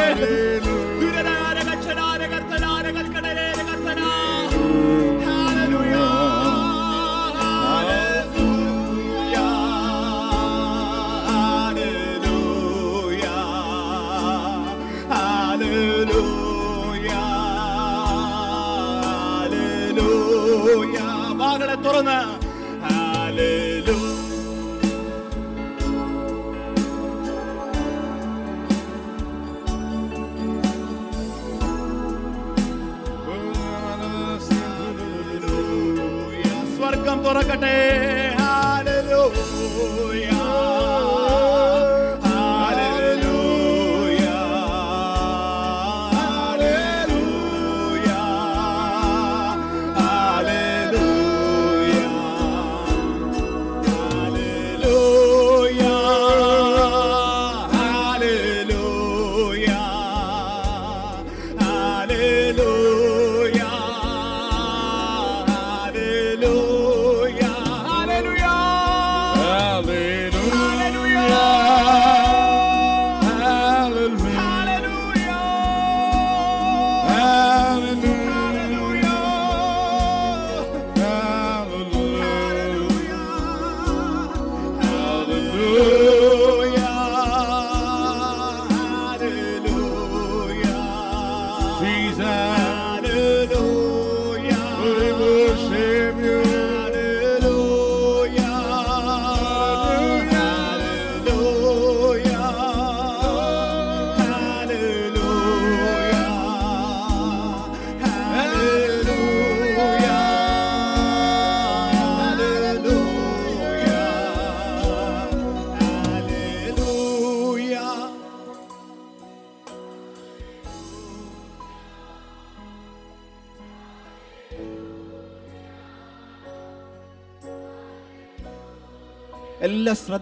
Amen.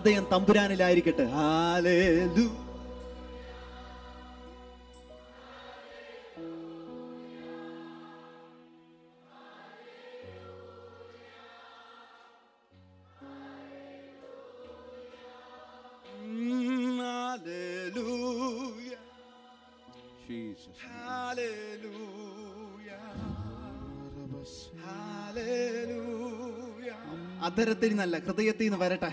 ഹൃദയം തമ്പുരാനിലായിരിക്കട്ടെ. ആലേലു അധരത്തിൽ നിന്നല്ല ഹൃദയത്തിൽ നിന്ന് വരട്ടെ.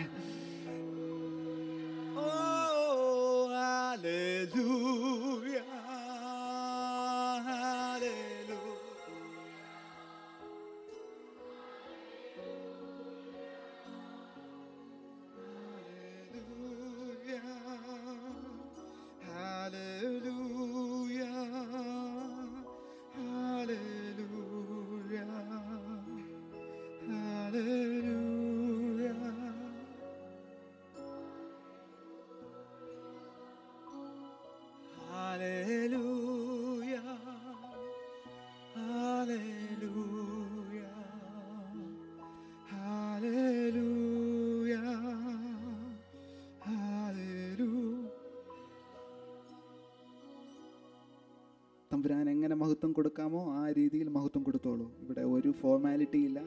മഹത്വം കൊടുക്കാമോ? ആ രീതിയിൽ മഹത്വം കൊടുത്തോളൂ. ഇവിടെ ഒരു ഫോർമാലിറ്റി ഇല്ല.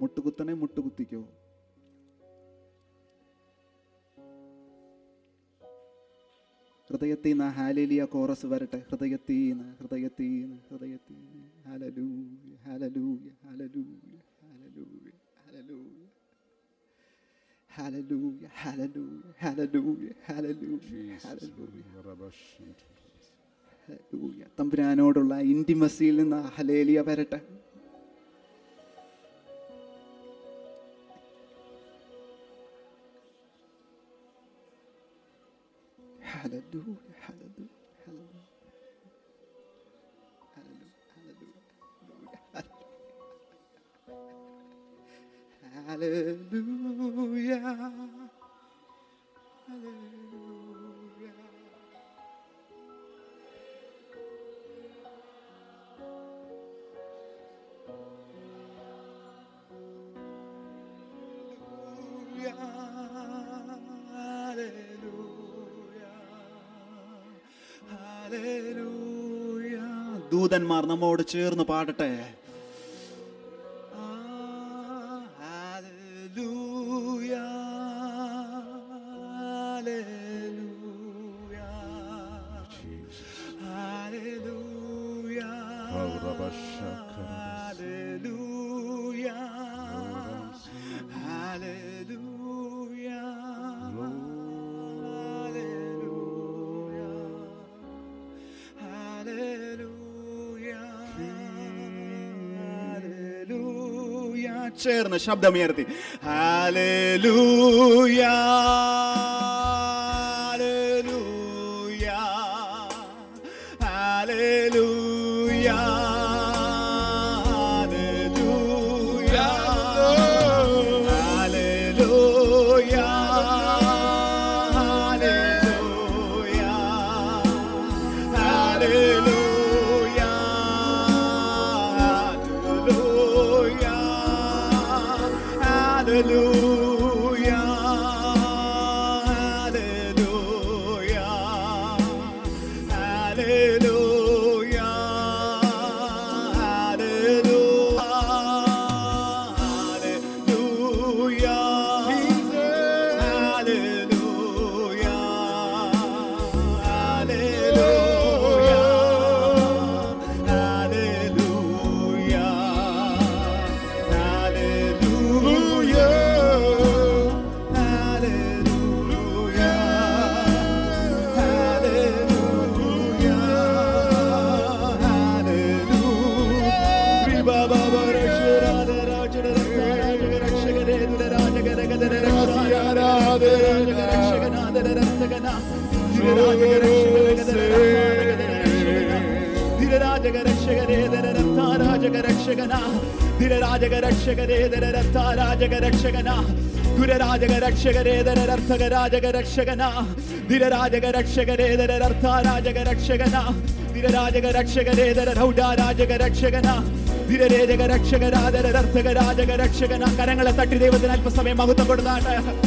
മുട്ടുകുത്തണേ മുട്ടുകുത്തിക്കോ. ഹൃദയത്തിൽ നിന്ന് ഹാലലിയ കോറസ് വരട്ടെ. ഹൃദയത്തിൽ നിന്ന് ഹൃദയത്തിൽ നിന്ന് ഹൃദയത്തിൽ നിന്ന്. Hallelujah hallelujah Hallelujah, hallelujah, hallelujah, hallelujah, hallelujah. തമ്പുരാനോടുള്ള ഇന്റിമസിയിൽ നിന്ന് ഹലേലിയ വരട്ടെ. ഹലൂയ നമ്മോട് ചേർന്ന് പാടട്ടെ. ചേർന്ന് ശബ്ദമുയർത്തി. ഹാലൂയ ധിരരാജക രക്ഷകരേതര രക്താരാജക രക്ഷകന ഗുരരാജക രക്ഷകരേതര രർത്ഥക രാജക രക്ഷകന ധിരരാജക രക്ഷകരേതര രർത്ഥാരാജക രക്ഷകന ധിരരാജക രക്ഷകരേതര രൗഢാരാജക രക്ഷകന ധിരരേജക രക്ഷകരാതര രർത്ഥക രാജക രക്ഷകന കരങ്ങളെ തട്ടി ദൈവത്തിന് അല്പസമയം മഹത്വപ്പെടുന്നാണ്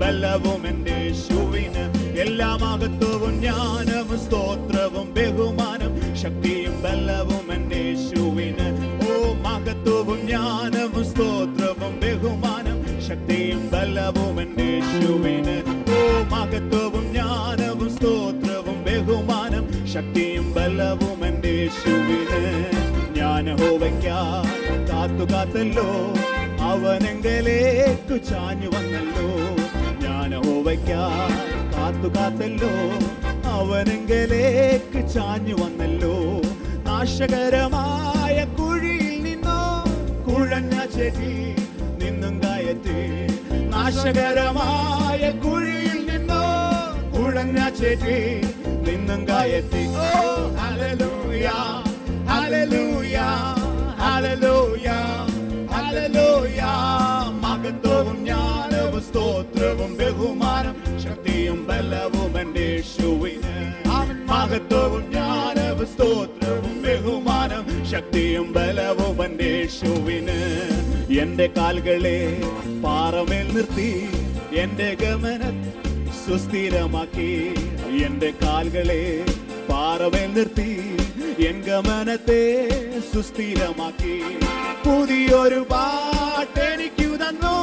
ബലവും യേശുവിന് എല്ലാ മഹത്വവും ജ്ഞാനവും സ്തോത്രവും ബഹുമാനം ശക്തിയും ബലവും എന്റെ യേശുവിന്. ഓ മഹത്വവും ജ്ഞാനവും സ്തോത്രവും ബഹുമാനം ശക്തിയും ബലവും എന്റെ യേശുവിന്. ഓ മഹത്വവും ജ്ഞാനവും സ്തോത്രവും ബഹുമാനം ശക്തിയും ബലവും എന്റെ യേശുവിന്. ഞാൻ ഹോവയ്ക്കാൻ കാത്തു കാത്തല്ലോ അവനെങ്കലേക്കു ചാഞ്ഞു വന്നല്ലോ. ഞാൻ ഹോവയ്ക്കാൻ കാത്തു കാത്തല്ലോ. അവനെങ്കിലേക്ക് ചാഞ്ഞു വന്നല്ലോ. നാശകരമായ കുഴിയിൽ നിന്നോ കുഴഞ്ഞ ചെടി നിന്നും കയറ്റി. നാശകരമായ കുഴിയിൽ നിന്നോ കുഴഞ്ഞ ചെടി നിന്നും കയറ്റി. ഓ ഹല്ലേലൂയ ഹല്ലേലൂയ ഹല്ലേലൂയ ഹല്ലേലൂയ. മകത്തോ ജ്ഞാനവും സ്തോത്രവും ബഹുമാനം ശക്തിയും ബലവും എന്റെ യേശുവിന് മഹത്വവും ജ്ഞാനവും സ്തോത്രവും ബഹുമാനം ശക്തിയും ബലവും എന്റെ യേശുവിന്. എന്റെ കാലുകളെ പാറമേൽ നിർത്തി എന്റെ ഗമന സുസ്ഥിരമാക്കി. എന്റെ കാലുകളെ പാറമേൽ നിർത്തി എൻ ഗമനത്തെ സുസ്ഥിരമാക്കി. പുതിയൊരു പാട്ടെനിക്കു തന്നു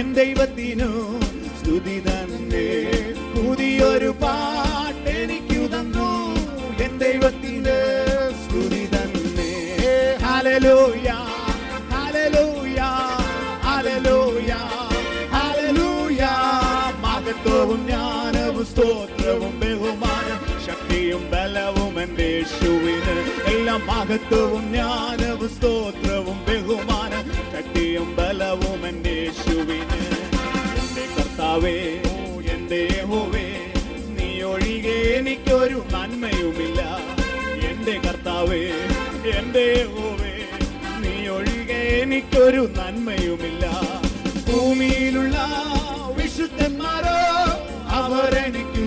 എൻ ദൈവത്തിനു സ്തുതി തന്നെ. പുതിയൊരു പാട്ട് എനിക്ക് തന്നു. എൻ ദൈവത്തിന് സ്തുതി തന്നെ. ഹലലൂയ ഹലലൂയ ഹലലൂയ ഹലലൂയ മഹത്വവും ജ്ഞാനവും സ്തോത്രവും ബഹുമാനം ശക്തിയും ബലവും എന്റെ യേശുവിന്. എല്ലാം മഹത്വവും ജ്ഞാനവും സ്തോത്രവും കർത്താവേ എന്റെ ഓവേ നീ ഒഴികെ എനിക്കൊരു നന്മയുമില്ല. ഭൂമിയിലുള്ള വിശുദ്ധന്മാരോ അവരെനിക്കു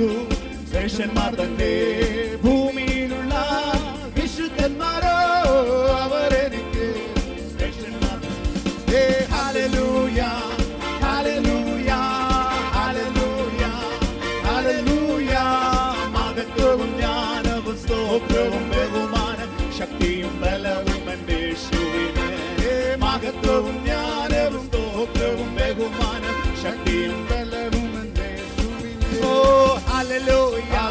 ശ്രേഷ്ഠന്മാർ തന്നെ. ഭൂമിയിലുള്ള വിശുദ്ധന്മാരോ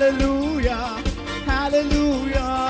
Hallelujah. Hallelujah.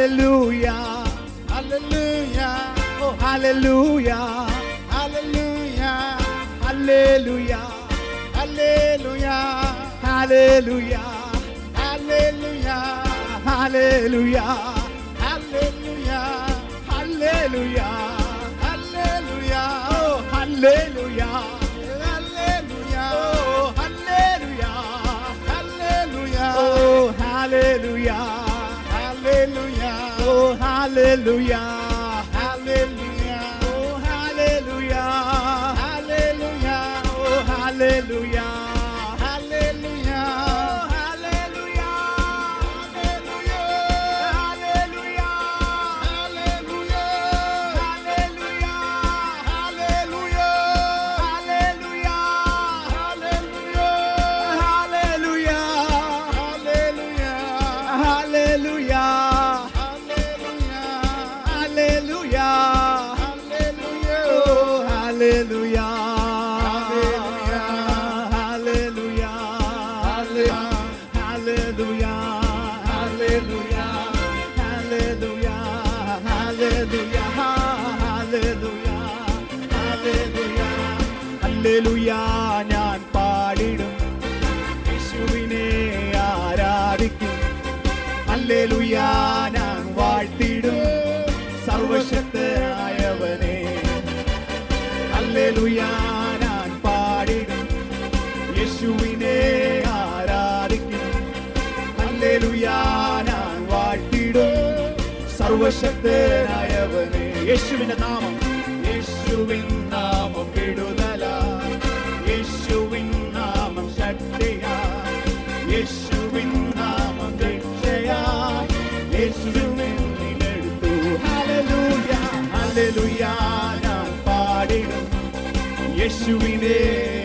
Hallelujah. Hallelujah. Oh, hallelujah. Hallelujah. Hallelujah. Hallelujah. Hallelujah. Hallelujah. Hallelujah. Hallelujah. Hallelujah. Hallelujah. Oh, hallelujah. Hallelujah. Oh, hallelujah. Hallelujah. Oh, hallelujah. Oh, hallelujah. Hallelujah. Oh, hallelujah. Hallelujah. Oh, hallelujah. Hallelujah ഞാൻ പാടിടും. യേശുവിനെ ആരാധിക്കും. Hallelujah ഞാൻ വാഴ്ത്തിടും. സർവശക്തനായവനെ. Hallelujah ഞാൻ പാടിടും. യേശുവിനെ ആരാധിക്കും. ഹല്ലേലൂയാ ഞാൻ വാഴ്ത്തിടും. സർവശക്തനായവനെ. യേശുവിന്റെ നാമം. യേശുവിൻ നാമം വിടുതല. യേശുവിൻ നാമം ശക്തിയാ. യേശുവിൻ നാമം രക്ഷയാ യേശുവിൻ നിന്നെടുത്തു ഹല്ലേലൂയ ഹല്ലേലൂയ ഞാൻ പാടിടും. യേശുവിനെ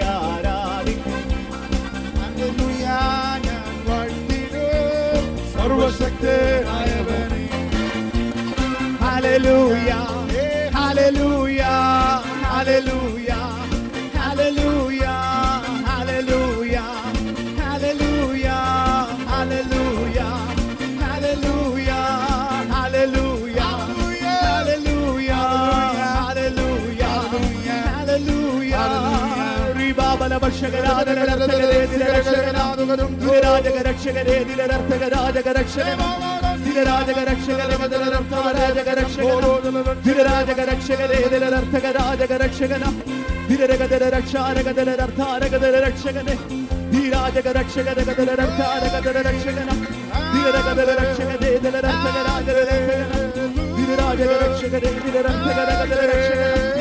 ആരാധിക്കും. ഹല്ലേലൂയ ഞാൻ വാഴ്ത്തിടും. സർവശക്തനായവനെ Hallelujah, hallelujah, hallelujah, hallelujah, hallelujah, hallelujah, hallelujah, hallelujah, hallelujah, hallelujah, hallelujah, hallelujah, Ribabala Hallelujah.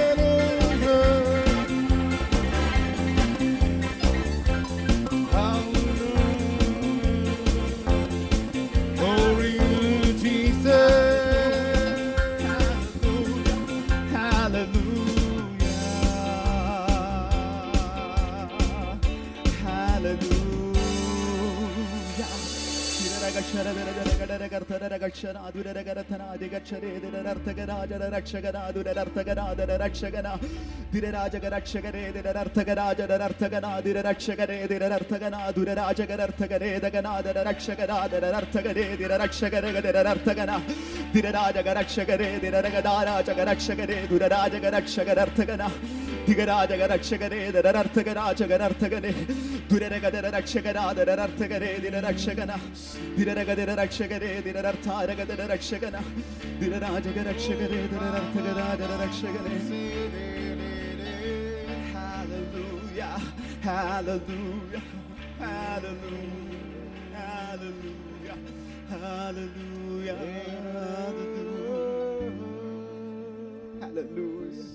രക്ഷരാ ദുരരകരഥനാ ദിഗക്ഷരേ ദിരർത്ഥകരാജര രക്ഷകരാ ദുരരർത്ഥകരാദര രക്ഷകന ദിരരാജക രക്ഷകരേ ദിരർത്ഥകരാജര ധികരാജക രക്ഷകരെ ധരനർത്ഥകരാജകനർത്ഥകനെ ദുരരകതര രക്ഷകരാ ധരനർത്ഥകരെ ദിനരക്ഷകന ദിനരകതര രക്ഷകരെ ദിനരർത്ഥാരകതര രക്ഷകന ദിനരാജക രക്ഷകരെ ധരനർത്ഥകരാജര രക്ഷകനെ Hallelujah, hallelujah, hallelujah, hallelujah, hallelujah, hallelujah. hallelujah.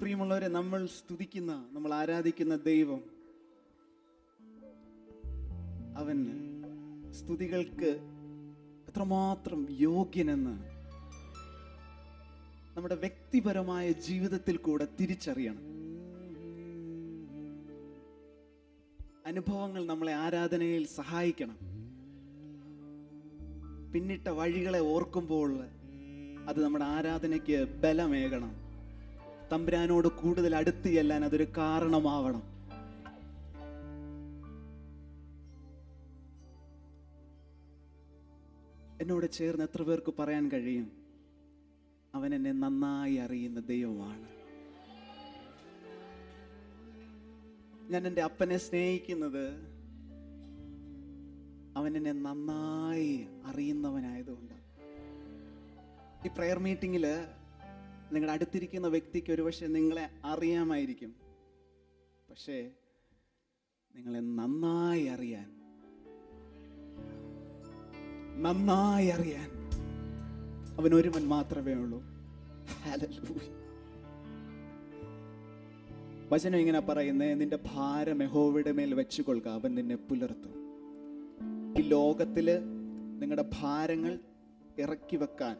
പ്രിയമുള്ളവരെ നമ്മൾ സ്തുതിക്കുന്ന നമ്മൾ ആരാധിക്കുന്ന ദൈവം അവൻ സ്തുതികൾക്ക് എത്രമാത്രം യോഗ്യനെന്ന് നമ്മുടെ വ്യക്തിപരമായ ജീവിതത്തിൽ കൂടെ തിരിച്ചറിയണം. അനുഭവങ്ങൾ നമ്മളെ ആരാധനയിൽ സഹായിക്കണം. പിന്നിട്ട വഴികളെ ഓർക്കുമ്പോൾ അത് നമ്മുടെ ആരാധനയ്ക്ക് ബലമേകണം. തമ്പുരാനോട് കൂടുതൽ അടുത്ത് ചെല്ലാൻ അതൊരു കാരണമാവണം. എന്നോട് ചേർന്ന് എത്ര പേർക്ക് പറയാൻ കഴിയും? അവൻ എന്നെ നന്നായി അറിയുന്ന ദൈവമാണ്. ഞാൻ എന്റെ അപ്പനെ സ്നേഹിക്കുന്നത് അവൻ എന്നെ നന്നായി അറിയുന്നവനായതുകൊണ്ട് ഈ പ്രയർ മീറ്റിങ്ങിൽ നിങ്ങളുടെ അടുത്തിരിക്കുന്ന വ്യക്തിക്ക് ഒരുപക്ഷെ നിങ്ങളെ അറിയാമായിരിക്കും. പക്ഷേ നിങ്ങളെ നന്നായി അറിയാൻ നന്നായി അറിയാൻ അവൻ ഒരുവൻ മാത്രമേ ഉള്ളൂ. വചനം ഇങ്ങനെ പറയുന്നേ നിന്റെ ഭാരം യഹോവയുടെ മേൽ വെച്ചുകൊള്ളുക അവൻ നിന്നെ പുലർത്തും. ഈ ലോകത്തിൽ നിങ്ങളുടെ ഭാരങ്ങൾ ഇറക്കി വെക്കാൻ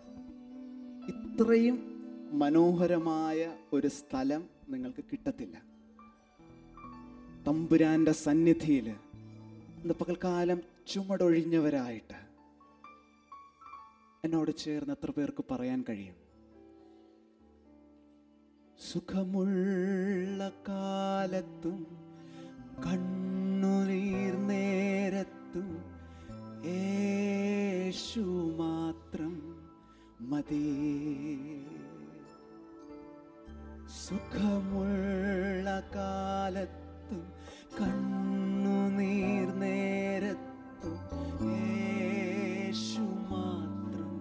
ഇത്രയും മനോഹരമായ ഒരു സ്ഥലം നിങ്ങൾക്ക് കിട്ടത്തില്ല. തമ്പുരാന്റെ സന്നിധിയിൽ ഇന്ന് പകൽക്കാലം ചുമടൊഴിഞ്ഞവരായിട്ട് എന്നോട് ചേർന്ന് എത്ര പേർക്ക് പറയാൻ കഴിയും? സുഖമുള്ള കാലത്തും കണ്ണുനീർ നേരത്തും യേശു മാത്രം മതി. സുഖമുള്ള കാലത്തും കണ്ണുനീർ നേരത്തും യേശു മാത്രം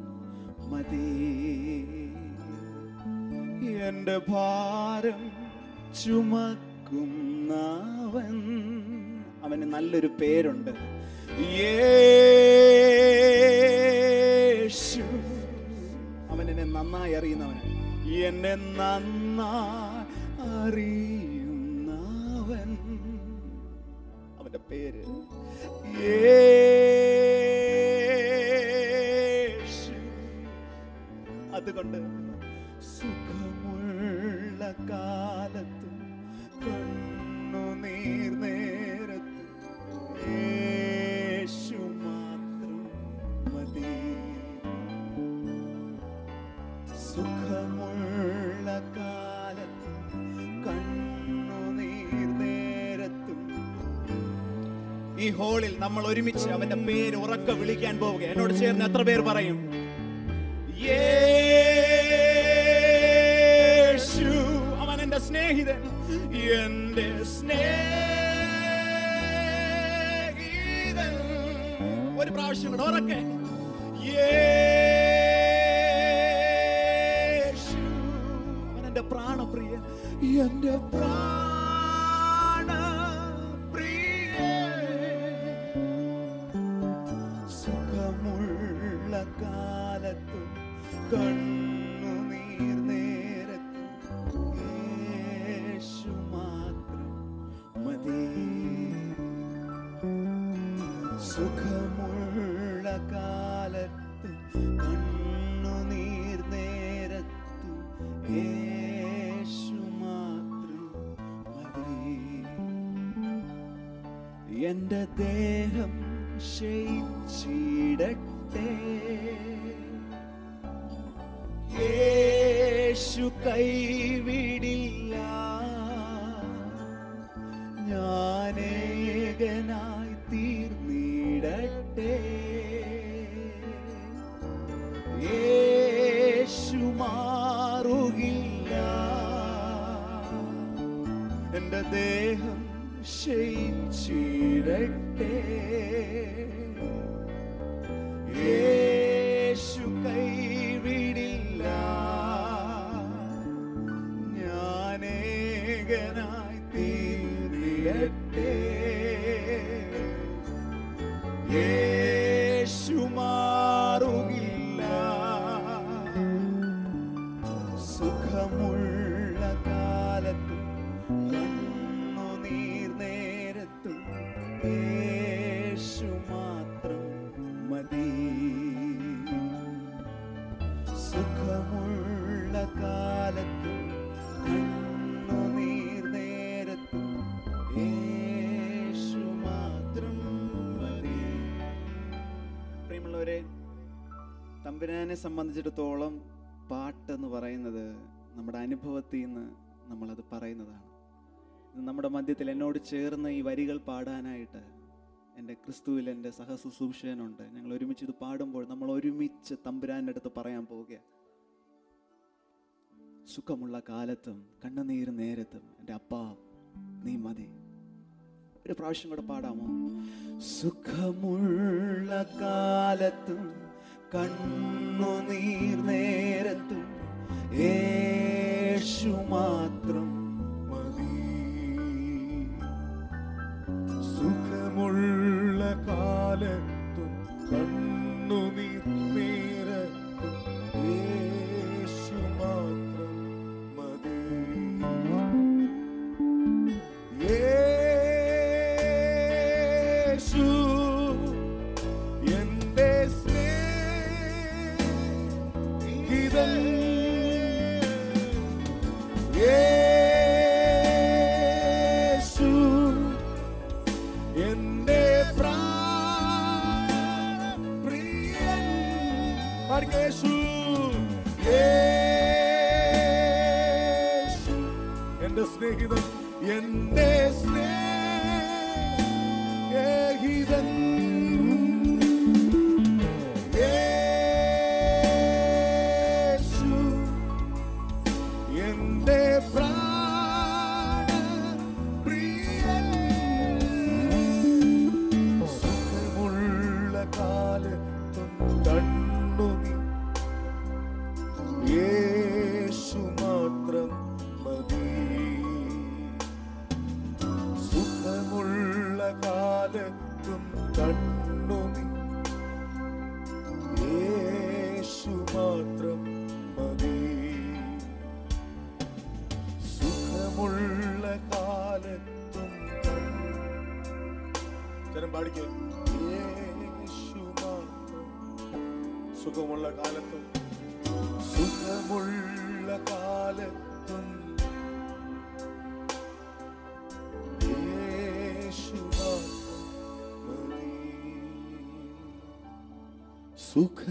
മതി. എന്റെ ഭാരം ചുമക്കുന്നവൻ. അവന് നല്ലൊരു പേരുണ്ട്. യേശു. അവൻ എന്നെ നന്നായി അറിയുന്നവന്. എന്നെ അറിയുന്നവൻ. അവന്റെ പേര് അതുകൊണ്ട് സുഖമുള്ള കാലത്ത് കണ്ണു നേരത്തും ഈ ഹോളിൽ നമ്മൾ ഒരുമിച്ച് അവന്റെ പേര് ഉറക്കെ വിളിക്കാൻ പോവുക. എന്നോട് ചേർന്ന് എത്ര പേർ പറയും? യേശു. അവൻ എന്റെ സ്നേഹിതൻ. എന്റെ സ്നേഹിതൻ. ഒരു പ്രാവശ്യം കൂടെ ഉറക്കെ. യേശു. അവൻ എന്റെ പ്രാണപ്രിയ. എന്റെ പ്രാണപ്രിയ എന്റെ ദേഹം Yeah. സംബന്ധിച്ചിടത്തോളം പാട്ടെന്ന് പറയുന്നത് നമ്മുടെ അനുഭവത്തിൽ നിന്ന് നമ്മളത് പറയുന്നതാണ്. നമ്മുടെ മധ്യത്തിൽ എന്നോട് ചേർന്ന് ഈ വരികൾ പാടാനായിട്ട് എന്റെ ക്രിസ്തുവിൽ എന്റെ സഹശുശ്രൂഷകനുണ്ട്. ഞങ്ങൾ ഒരുമിച്ച് ഇത് പാടുമ്പോൾ നമ്മൾ ഒരുമിച്ച് തമ്പുരാന്റെ അടുത്ത് പറയാൻ പോവുക സുഖമുള്ള കാലത്തും കണ്ണുനീർ നേരത്തും എന്റെ അപ്പ നീ മതി. ഒരു പ്രാവശ്യം കൂടെ പാടാമോ? സുഖമുള്ള കാലത്തും കണ്ണുനീർ നേരത്തും യേശു മാത്രം മതി. സുഖമുള്ള കാലത്തും കണ്ണുനീർ നേരത്തും സ്നേഹിതൻ എന്റെ സ്നേഹിതൻ.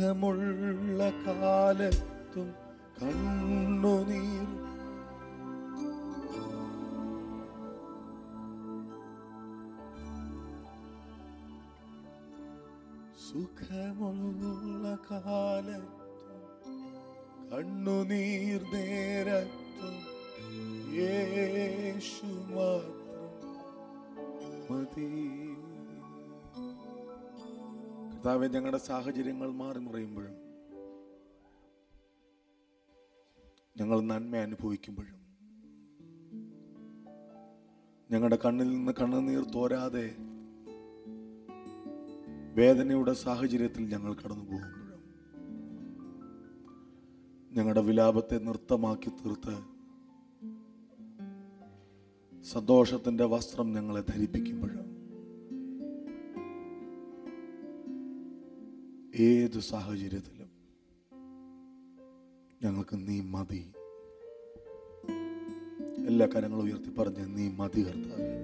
സുഖമുള്ള കാലത്തും കണ്ണുനീർ സുഖമുള്ള കാലത്തും കണ്ണുനീർ നേരത്തും യേശു മാത്രം മതി. കർത്താവെ ഞങ്ങളുടെ സാഹചര്യങ്ങൾ മാറി മറിയുമ്പോഴും ഞങ്ങൾ നന്മ അനുഭവിക്കുമ്പോഴും ഞങ്ങളുടെ കണ്ണിൽ നിന്ന് കണ്ണുനീർ തോരാതെ വേദനയുടെ സാഹചര്യത്തിൽ ഞങ്ങൾ കടന്നു പോകുമ്പോഴും ഞങ്ങളുടെ വിലാപത്തെ നൃത്തമാക്കി തീർത്ത് സന്തോഷത്തിന്റെ വസ്ത്രം ഞങ്ങളെ ധരിപ്പിക്കുമ്പോഴും ഏത് സാഹചര്യത്തിലും ഞങ്ങൾക്ക് നീ മതി. എല്ലാ കരങ്ങളും ഉയർത്തി പറഞ്ഞ് നീ മതി കർത്താവെ.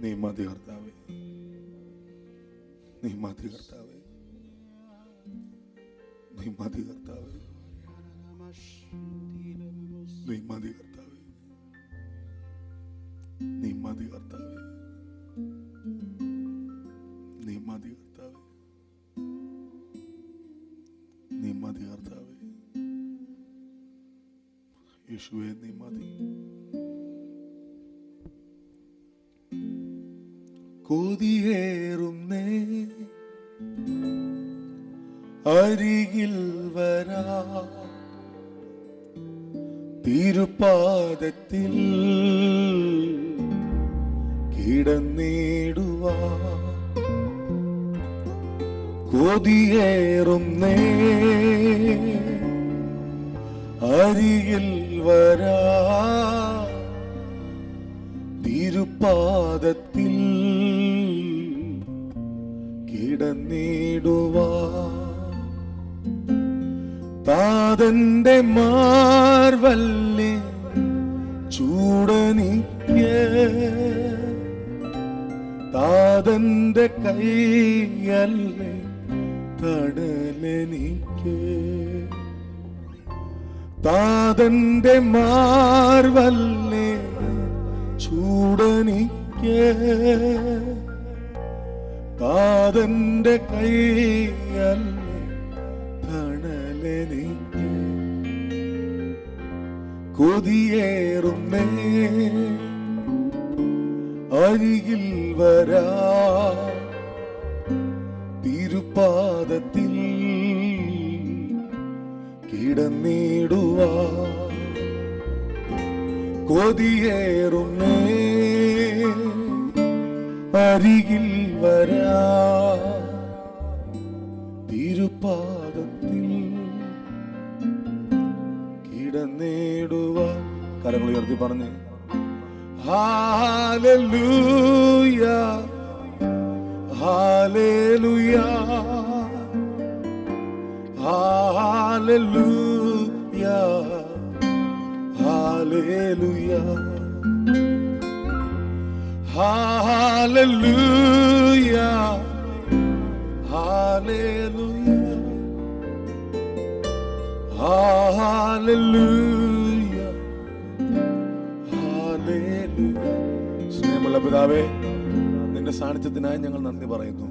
നീ മതി കർത്താവെ. നീ മതി കർത്താവെ. നീ മതി കർത്താവെ. നീ മതി കർത്താവെ. നീ മതി കർത്താവെ. നീ മതി മതി കർത്താവേ. യേശുവെ നീ മതി. കൊതിയേറും നേ. അരികിൽ വരാ. തിരുപാദത്തിൽ കിടന്നിടുവാ. കൊതിയേറും അരിയിൽ വരാ. തിരുപാദത്തിൽ കിടന്നിടുവാ. താതന്റെ മാർവല്ലേ ചൂടനിക്ക് താതന്റെ കൈയല്ലേ തടലെനിക്ക്. താതന്റെ മാർവല്ലേ ചൂടനിക്ക് താതന്റെ കൈയല്ലേ തണലെനിക്ക്. കൊതിയേറുന്നേ അരികിൽ വരാ കിടന്നിടുവാ കൊതിയേറുന്നേ അരികിൽ വരാ. തിരുപാദത്തിൽ കിടന്നിടുവാ. കരങ്ങൾ ഉയർത്തി പറഞ്ഞേ hallelujah hallelujah hallelujah hallelujah Hallelujah. Hallelujah. Hallelujah. Hallelujah. സ്നേഹമുള്ള പിതാവേ നിന്റെ സാന്നിധ്യത്തിനായി ഞങ്ങൾ നന്ദി പറയുന്നു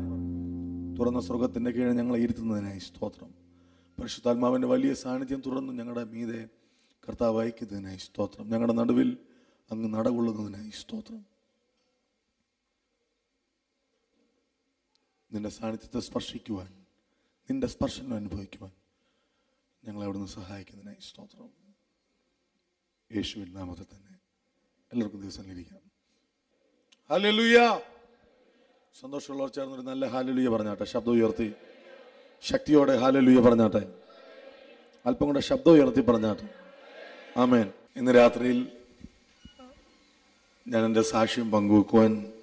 തുറന്ന സ്വർഗത്തിന്റെ കീഴിൽ ഞങ്ങളെ ഇരുത്തുന്നതിനായി സ്തോത്രം പരിശുദ്ധാത്മാവിന്റെ വലിയ സാന്നിധ്യം തുറന്ന് ഞങ്ങളുടെ മീതെ കർത്താവ് അയക്കുന്നതിനായി സ്തോത്രം. ഞങ്ങളുടെ നടുവിൽ അങ്ങ് നടകൊള്ളുന്നതിനായി സ്തോത്രം. നിന്റെ സാന്നിധ്യത്തെ സ്പർശിക്കുവാൻ നിന്റെ സ്പർശനം അനുഭവിക്കുവാൻ ഞങ്ങളെ അവിടുന്ന് സഹായിക്കുന്നതിനായി സ്തോത്രം. യേശുവിൻ നാമത്തിൽ തന്നെ എല്ലാവർക്കും ദിവസം ഇരിക്കാം ഹാലലുയ സന്തോഷമുള്ളവർ ചേർന്നൊരു നല്ല ഹാലലുയ പറഞ്ഞാട്ടെ. ശബ്ദം ഉയർത്തി. ശക്തിയോടെ ഹാലലുയ പറഞ്ഞാട്ടെ. അല്പം കൂടെ ശബ്ദം ഉയർത്തി പറഞ്ഞാട്ടെ. ആമേൻ. ഇന്ന് രാത്രിയിൽ ഞാൻ എന്റെ സാക്ഷ്യം പങ്കുവെക്കുവാൻ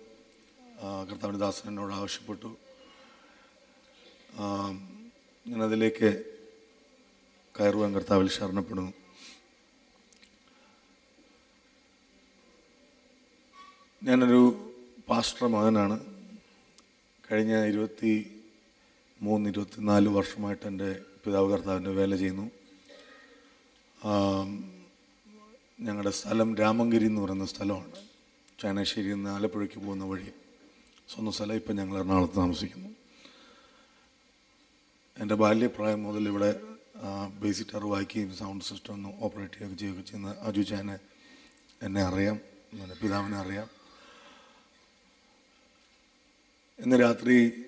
കർത്താവിന്റെ എന്നോട് ആവശ്യപ്പെട്ടു. ഞാനതിലേക്ക് കയറുവാൻ കർത്താവിൽ ശരണപ്പെടുന്നു. ഞാനൊരു പാസ്റ്റർ മകനാണ്. കഴിഞ്ഞ ഇരുപത്തി മൂന്ന് ഇരുപത്തിനാല് വർഷമായിട്ട് എന്റെ പിതാവ് കർത്താവിന്റെ വേല ചെയ്യുന്നു. ഞങ്ങളുടെ സ്ഥലം രാമങ്കിരി എന്ന് പറയുന്ന സ്ഥലമാണ്. ചങ്ങനാശ്ശേരിയിൽ നിന്ന് ആലപ്പുഴയ്ക്ക് പോകുന്ന വഴി. സ്വന്തം സ്ഥലം ഇപ്പം ഞങ്ങൾ എറണാകുളത്ത് താമസിക്കുന്നു. എന്റെ ബാല്യപ്രായം മുതൽ ഇവിടെ ബേസിക് ടർ വായിക്കുകയും സൗണ്ട് സിസ്റ്റം ഒന്ന് ഓപ്പറേറ്റ് ചെയ്യുകയൊക്കെ ചെയ്യുകയൊക്കെ ചെയ്യുന്ന അജു ചാനെ എന്നെ അറിയാം. എന്റെ പിതാവിനെ അറിയാം. ഇന്ന് രാത്രി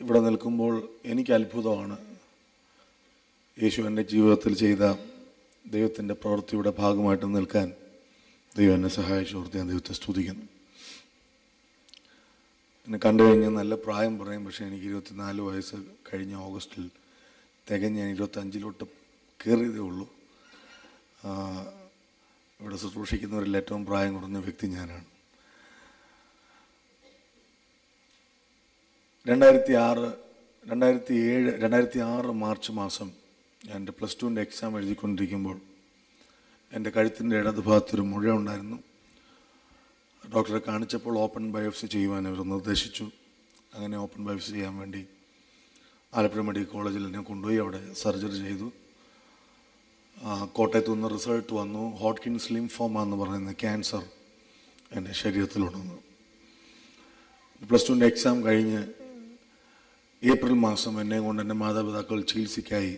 ഇവിടെ നിൽക്കുമ്പോൾ എനിക്ക് അത്ഭുതമാണ്. യേശു എന്റെ ജീവിതത്തിൽ ചെയ്ത ദൈവത്തിന്റെ പ്രവൃത്തിയുടെ ഭാഗമായിട്ട് നിൽക്കാൻ ദൈവം എന്നെ സഹായിച്ചു ഓർത്ത് ഞാൻ ദൈവത്തെ സ്തുതിക്കുന്നു. എന്നെ കണ്ടു കഴിഞ്ഞാൽ നല്ല പ്രായം പറയും പക്ഷേ എനിക്ക് ഇരുപത്തിനാല് വയസ്സ് കഴിഞ്ഞ ഓഗസ്റ്റിൽ തികഞ്ഞ് ഞാൻ ഇരുപത്തഞ്ചിലോട്ട് കയറിയതേ ഉള്ളൂ. ഇവിടെ ശുശ്രൂഷിക്കുന്നവരിൽ ഏറ്റവും പ്രായം കുറഞ്ഞ വ്യക്തി ഞാനാണ്. രണ്ടായിരത്തി ആറ് രണ്ടായിരത്തി ഏഴ് രണ്ടായിരത്തി ആറ് മാർച്ച് മാസം ഞാൻ എന്റെ പ്ലസ് ടുവിന്റെ എക്സാം എഴുതിക്കൊണ്ടിരിക്കുമ്പോൾ എന്റെ കഴുത്തിന്റെ ഇടത് ഭാഗത്തൊരു മുഴ ഉണ്ടായിരുന്നു ഡോക്ടറെ കാണിച്ചപ്പോൾ ഓപ്പൺ ബയോപ്സി ചെയ്യുവാൻ അവർ നിർദ്ദേശിച്ചു. അങ്ങനെ ഓപ്പൺ ബയോപ്സി ചെയ്യാൻ വേണ്ടി ആലപ്പുഴ മെഡിക്കൽ കോളേജിൽ എന്നെ കൊണ്ടുപോയി അവിടെ സർജറി ചെയ്തു. കോട്ടയത്തു നിന്ന് റിസൾട്ട് വന്നു. ഹോട്ട്കിൻസ് ലിംഫോമ എന്ന് പറയുന്ന ക്യാൻസർ എന്റെ ശരീരത്തിലുണ്ടെന്ന് പ്ലസ് ടുവിന്റെ എക്സാം കഴിഞ്ഞ് ഏപ്രിൽ മാസം എന്നെ കൊണ്ട് എന്റെ മാതാപിതാക്കൾ ചികിത്സയ്ക്കായി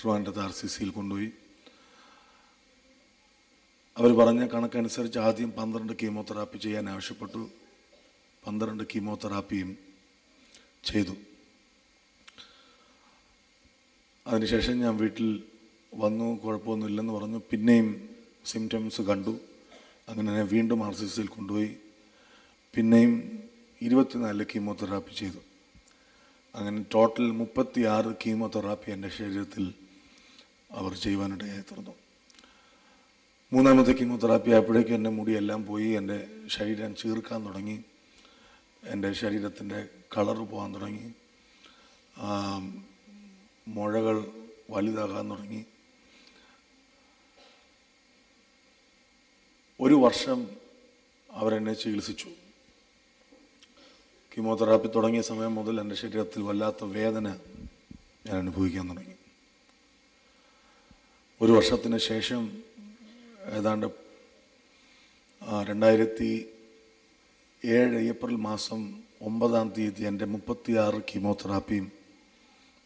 ട്രിവാൻഡ്രത്ത് ആർ സി സിയിൽ കൊണ്ടുപോയി. അവർ പറഞ്ഞ കണക്കനുസരിച്ച് ആദ്യം പന്ത്രണ്ട് കീമോതെറാപ്പി ചെയ്യാൻ ആവശ്യപ്പെട്ടു. പന്ത്രണ്ട് കീമോതെറാപ്പിയും ചെയ്തു. അതിനുശേഷം ഞാൻ വീട്ടിൽ വന്നു കുഴപ്പമൊന്നുമില്ലെന്ന് പറഞ്ഞു. പിന്നെയും സിംറ്റംസ് കണ്ടു. അങ്ങനെ ഞാൻ വീണ്ടും ആർ സി സിയിൽ കൊണ്ടുപോയി. പിന്നെയും ഇരുപത്തിനാല് കീമോതെറാപ്പി ചെയ്തു. അങ്ങനെ ടോട്ടൽ മുപ്പത്തി ആറ് കീമോതെറാപ്പി എന്റെ ശരീരത്തിൽ അവർ ചെയ്യുവാനിടയായി തീർന്നു. മൂന്നാമത്തെ കീമോതെറാപ്പി ആയപ്പോഴേക്കും എന്റെ മുടിയെല്ലാം പോയി എന്റെ ശരീരം ചീർക്കാൻ തുടങ്ങി എന്റെ ശരീരത്തിന്റെ കളർ പോകാൻ തുടങ്ങി മുഴകൾ വലുതാകാൻ തുടങ്ങി. ഒരു വർഷം അവരെന്നെ ചികിത്സിച്ചു. കീമോതെറാപ്പി തുടങ്ങിയ സമയം മുതൽ എന്റെ ശരീരത്തിൽ വല്ലാത്ത വേദന ഞാൻ അനുഭവിക്കാൻ തുടങ്ങി. ഒരു വർഷത്തിന് ശേഷം ഏതാണ്ട് രണ്ടായിരത്തി ഏഴ് ഏപ്രിൽ മാസം ഒമ്പതാം തീയതി എന്റെ മുപ്പത്തിയാറ് കീമോതെറാപ്പിയും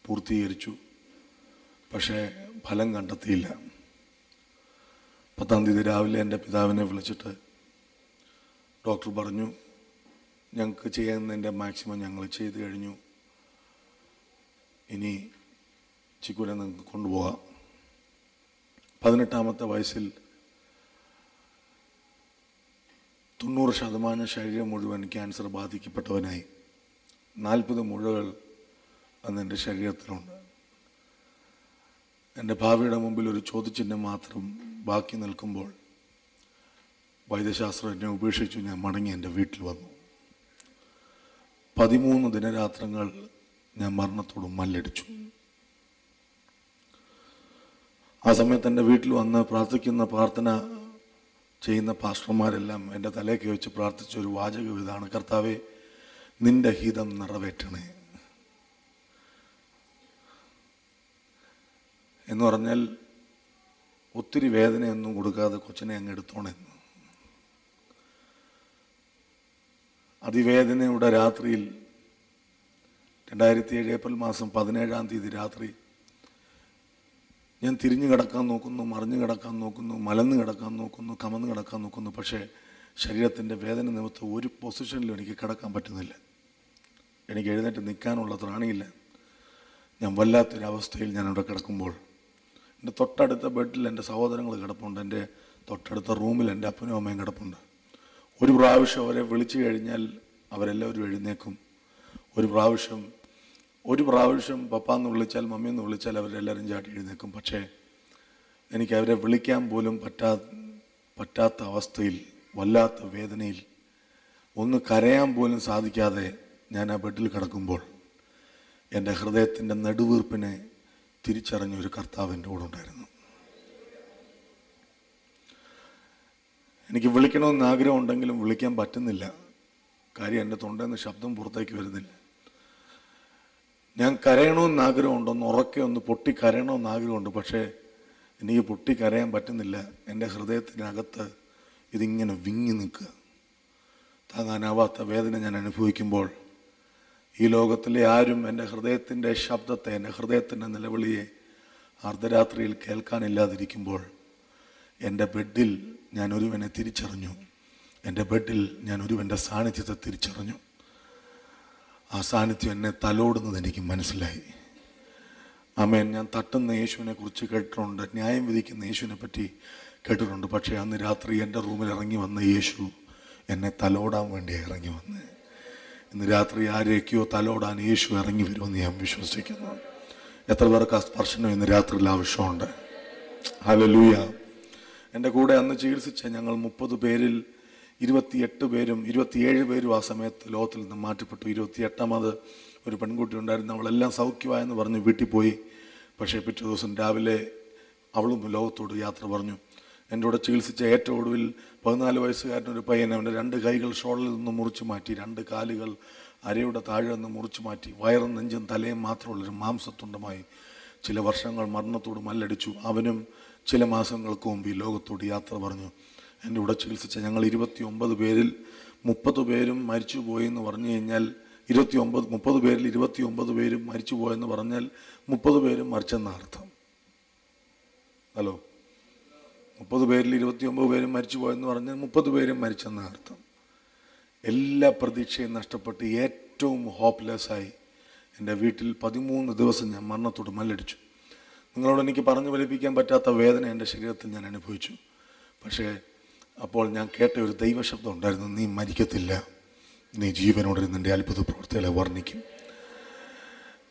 പൂർത്തീകരിച്ചു. പക്ഷേ ഫലം കണ്ടെത്തിയില്ല. പത്താം തീയതി രാവിലെ എന്റെ പിതാവിനെ വിളിച്ചിട്ട് ഡോക്ടർ പറഞ്ഞു ഞങ്ങൾക്ക് ചെയ്യുന്നതിന്റെ മാക്സിമം ഞങ്ങൾ ചെയ്തു കഴിഞ്ഞു. ഇനി ചിക്കുനെ നിങ്ങൾക്ക് കൊണ്ടുപോകാം. പതിനെട്ടാമത്തെ വയസ്സിൽ തൊണ്ണൂറ് ശതമാനം ശരീരം മുഴുവൻ ക്യാൻസർ ബാധിക്കപ്പെട്ടവനായി. നാൽപ്പത് മുഴകൾ അന്ന് എന്റെ ശരീരത്തിലുണ്ട്. എന്റെ ഭാവിയുടെ മുമ്പിൽ ഒരു ചോദ്യചിഹ്നം മാത്രം ബാക്കി നിൽക്കുമ്പോൾ വൈദ്യശാസ്ത്രജ്ഞനെ ഉപേക്ഷിച്ചു ഞാൻ മടങ്ങി എന്റെ വീട്ടിൽ വന്നു. പതിമൂന്ന് ദിനരാത്രങ്ങൾ ഞാൻ മരണത്തോടും മല്ലടിച്ചു. ആ സമയത്ത് എന്റെ വീട്ടിൽ വന്ന് പ്രാർത്ഥിക്കുന്ന പ്രാർത്ഥന ചെയ്യുന്ന പാസ്റ്റർമാരെല്ലാം എന്റെ തലേക്ക് വെച്ച് പ്രാർത്ഥിച്ച ഒരു വാചകം ഇതാണ്. കർത്താവെ നിന്റെ ഹിതം നിറവേറ്റണേ. എന്ന് പറഞ്ഞാൽ ഒത്തിരി വേദനയൊന്നും കൊടുക്കാതെ കൊച്ചിനെ അങ്ങ് എടുത്തോണെന്ന് അതിവേദനയുടെ രാത്രിയിൽ രണ്ടായിരത്തി ഏഴ് ഏപ്രിൽ മാസം പതിനേഴാം തീയതി രാത്രി ഞാൻ തിരിഞ്ഞു കിടക്കാൻ നോക്കുന്നു മറിഞ്ഞു കിടക്കാൻ നോക്കുന്നു മലന്ന് കിടക്കാൻ നോക്കുന്നു കമന്ന് കിടക്കാൻ നോക്കുന്നു. പക്ഷേ ശരീരത്തിന്റെ വേദന നിമിത്തം ഒരു പൊസിഷനിലും എനിക്ക് കിടക്കാൻ പറ്റുന്നില്ല. എനിക്ക് എഴുന്നേറ്റ് നിൽക്കാനുള്ള ത്രാണിയില്ല. ഞാൻ വല്ലാത്തൊരവസ്ഥയിൽ ഞാൻ അവിടെ കിടക്കുമ്പോൾ എന്റെ തൊട്ടടുത്ത ബെഡിൽ എന്റെ സഹോദരങ്ങൾ കിടപ്പുണ്ട് എന്റെ തൊട്ടടുത്ത റൂമിൽ എന്റെ അപ്പനും അമ്മയും കിടപ്പുണ്ട്. ഒരു പ്രാവശ്യം അവരെ വിളിച്ചു കഴിഞ്ഞാൽ അവരെല്ലാവരും എഴുന്നേക്കും. ഒരു പ്രാവശ്യം ഒരു പ്രാവശ്യം പപ്പ എന്ന് വിളിച്ചാൽ മമ്മി എന്ന് വിളിച്ചാൽ അവരെല്ലാവരും ചാടി എഴുന്നേക്കും. പക്ഷേ എനിക്ക് അവരെ വിളിക്കാൻ പോലും പറ്റാ പറ്റാത്ത അവസ്ഥയിൽ വല്ലാത്ത വേദനയിൽ ഒന്ന് കരയാൻ പോലും സാധിക്കാതെ ഞാൻ ആ ബെഡിൽ കിടക്കുമ്പോൾ എന്റെ ഹൃദയത്തിന്റെ നെടുവീർപ്പിനെ തിരിച്ചറിഞ്ഞ ഒരു കർത്താവ് എന്റെ കൂടെ ഉണ്ടായിരുന്നു. എനിക്ക് വിളിക്കണമെന്ന് ആഗ്രഹം ഉണ്ടെങ്കിലും വിളിക്കാൻ പറ്റുന്നില്ല. കാര്യം എന്റെ തൊണ്ടയിൽ ശബ്ദം പുറത്തേക്ക് വരുന്നില്ല. ഞാൻ കരയണമെന്ന് ആഗ്രഹമുണ്ട്. ഒന്ന് ഉറക്കെ ഒന്ന് പൊട്ടി കരയണമെന്ന് ആഗ്രഹമുണ്ട്. പക്ഷേ എനിക്ക് പൊട്ടി കരയാൻ പറ്റുന്നില്ല. എന്റെ ഹൃദയത്തിനകത്ത് ഇതിങ്ങനെ വിങ്ങി നിൽക്കുക. താങ്ങാനാവാത്ത വേദന ഞാൻ അനുഭവിക്കുമ്പോൾ ഈ ലോകത്തിലെ ആരും എന്റെ ഹൃദയത്തിന്റെ ശബ്ദത്തെ എന്റെ ഹൃദയത്തിന്റെ നിലവിളിയെ അർദ്ധരാത്രിയിൽ കേൾക്കാനില്ലാതിരിക്കുമ്പോൾ എന്റെ ബെഡിൽ ഞാൻ ഒരുവനെ തിരിച്ചറിഞ്ഞു. എന്റെ ബെഡിൽ ഞാൻ ഒരുവന്റെ സാന്നിധ്യത്തെ തിരിച്ചറിഞ്ഞു. ആ സാന്നിധ്യം എന്നെ തലോടുന്നത് എനിക്ക് മനസ്സിലായി. ആമേൻ. ഞാൻ തട്ടുന്ന യേശുവിനെ കുറിച്ച് കേട്ടിട്ടുണ്ട്. ന്യായം വിധിക്കുന്ന യേശുവിനെ പറ്റി കേട്ടിട്ടുണ്ട്. പക്ഷേ അന്ന് രാത്രി എന്റെ റൂമിൽ ഇറങ്ങി വന്ന യേശു എന്നെ തലോടാൻ വേണ്ടി ഇറങ്ങി വന്ന്. ഇന്ന് രാത്രി ആരെയൊക്കെയോ തലോടാൻ യേശു ഇറങ്ങി വരുമെന്ന് ഞാൻ വിശ്വസിക്കുന്നു. എത്ര പേർക്ക് ആ സ്പർശനം ഇന്ന് രാത്രിയിൽ ആവശ്യമുണ്ട്? ഹലലൂയ എന്റെ കൂടെ അന്ന് ചികിത്സിച്ച ഞങ്ങൾ മുപ്പത് പേരിൽ ഇരുപത്തിയെട്ട് പേരും ഇരുപത്തിയേഴ് പേരും ആ സമയത്ത് ലോകത്തിൽ നിന്ന് മാറ്റപ്പെട്ടു. ഇരുപത്തിയെട്ടാമത് ഒരു പെൺകുട്ടി ഉണ്ടായിരുന്നു. അവളെല്ലാം സൗഖ്യമായെന്ന് പറഞ്ഞ് വീട്ടിൽ പോയി. പക്ഷേ പിറ്റേ ദിവസം രാവിലെ അവളും ലോകത്തോട് യാത്ര പറഞ്ഞു. എന്റെ കൂടെ ചികിത്സിച്ച ഏറ്റവും ഒടുവിൽ പതിനാല് വയസ്സുകാരനൊരു പയ്യൻ അവന്റെ രണ്ട് കൈകൾ ഷോളിൽ നിന്ന് മുറിച്ചു മാറ്റി രണ്ട് കാലുകൾ അരയുടെ താഴെ നിന്ന് മുറിച്ചു മാറ്റി വയറും നെഞ്ചും തലയും മാത്രമുള്ളൊരു മാംസത്തുണ്ടമായി ചില വർഷങ്ങൾ മരണത്തോട് മല്ലടിച്ചു. അവനും ചില മാസങ്ങൾക്ക് മുമ്പ് ഈ ലോകത്തോട് യാത്ര പറഞ്ഞു. എന്റെ കൂടെ ചികിത്സിച്ച ഞങ്ങൾ ഇരുപത്തി ഒമ്പത് പേരിൽ മുപ്പത് പേരും മരിച്ചു പോയി എന്ന് പറഞ്ഞു കഴിഞ്ഞാൽ ഇരുപത്തി ഒമ്പത് മുപ്പത് പേരിൽ ഇരുപത്തി ഒമ്പത് പേരും മരിച്ചു പോയെന്ന് പറഞ്ഞാൽ മുപ്പത് പേരും മരിച്ചെന്ന അർത്ഥം. ഹലോ? മുപ്പത് പേരിൽ ഇരുപത്തി ഒമ്പത് പേരും മരിച്ചു പോയെന്ന് പറഞ്ഞാൽ മുപ്പത് പേരും മരിച്ചെന്ന അർത്ഥം. എല്ലാ പ്രതീക്ഷയും നഷ്ടപ്പെട്ട് ഏറ്റവും ഹോപ്പ്ലെസ്സായി എന്റെ വീട്ടിൽ പതിമൂന്ന് ദിവസം ഞാൻ മരണത്തോട് മല്ലടിച്ചു. നിങ്ങളോട് എനിക്ക് പറഞ്ഞു ഫലിപ്പിക്കാൻ പറ്റാത്ത വേദന എന്റെ ശരീരത്തിൽ ഞാൻ അനുഭവിച്ചു. പക്ഷേ അപ്പോൾ ഞാൻ കേട്ട ഒരു ദൈവശബ്ദം ഉണ്ടായിരുന്നു നീ മരിക്കത്തില്ല. നീ ജീവനോടെ നിന്റെ അത്ഭുത പ്രവർത്തികളെ വർണിക്കും.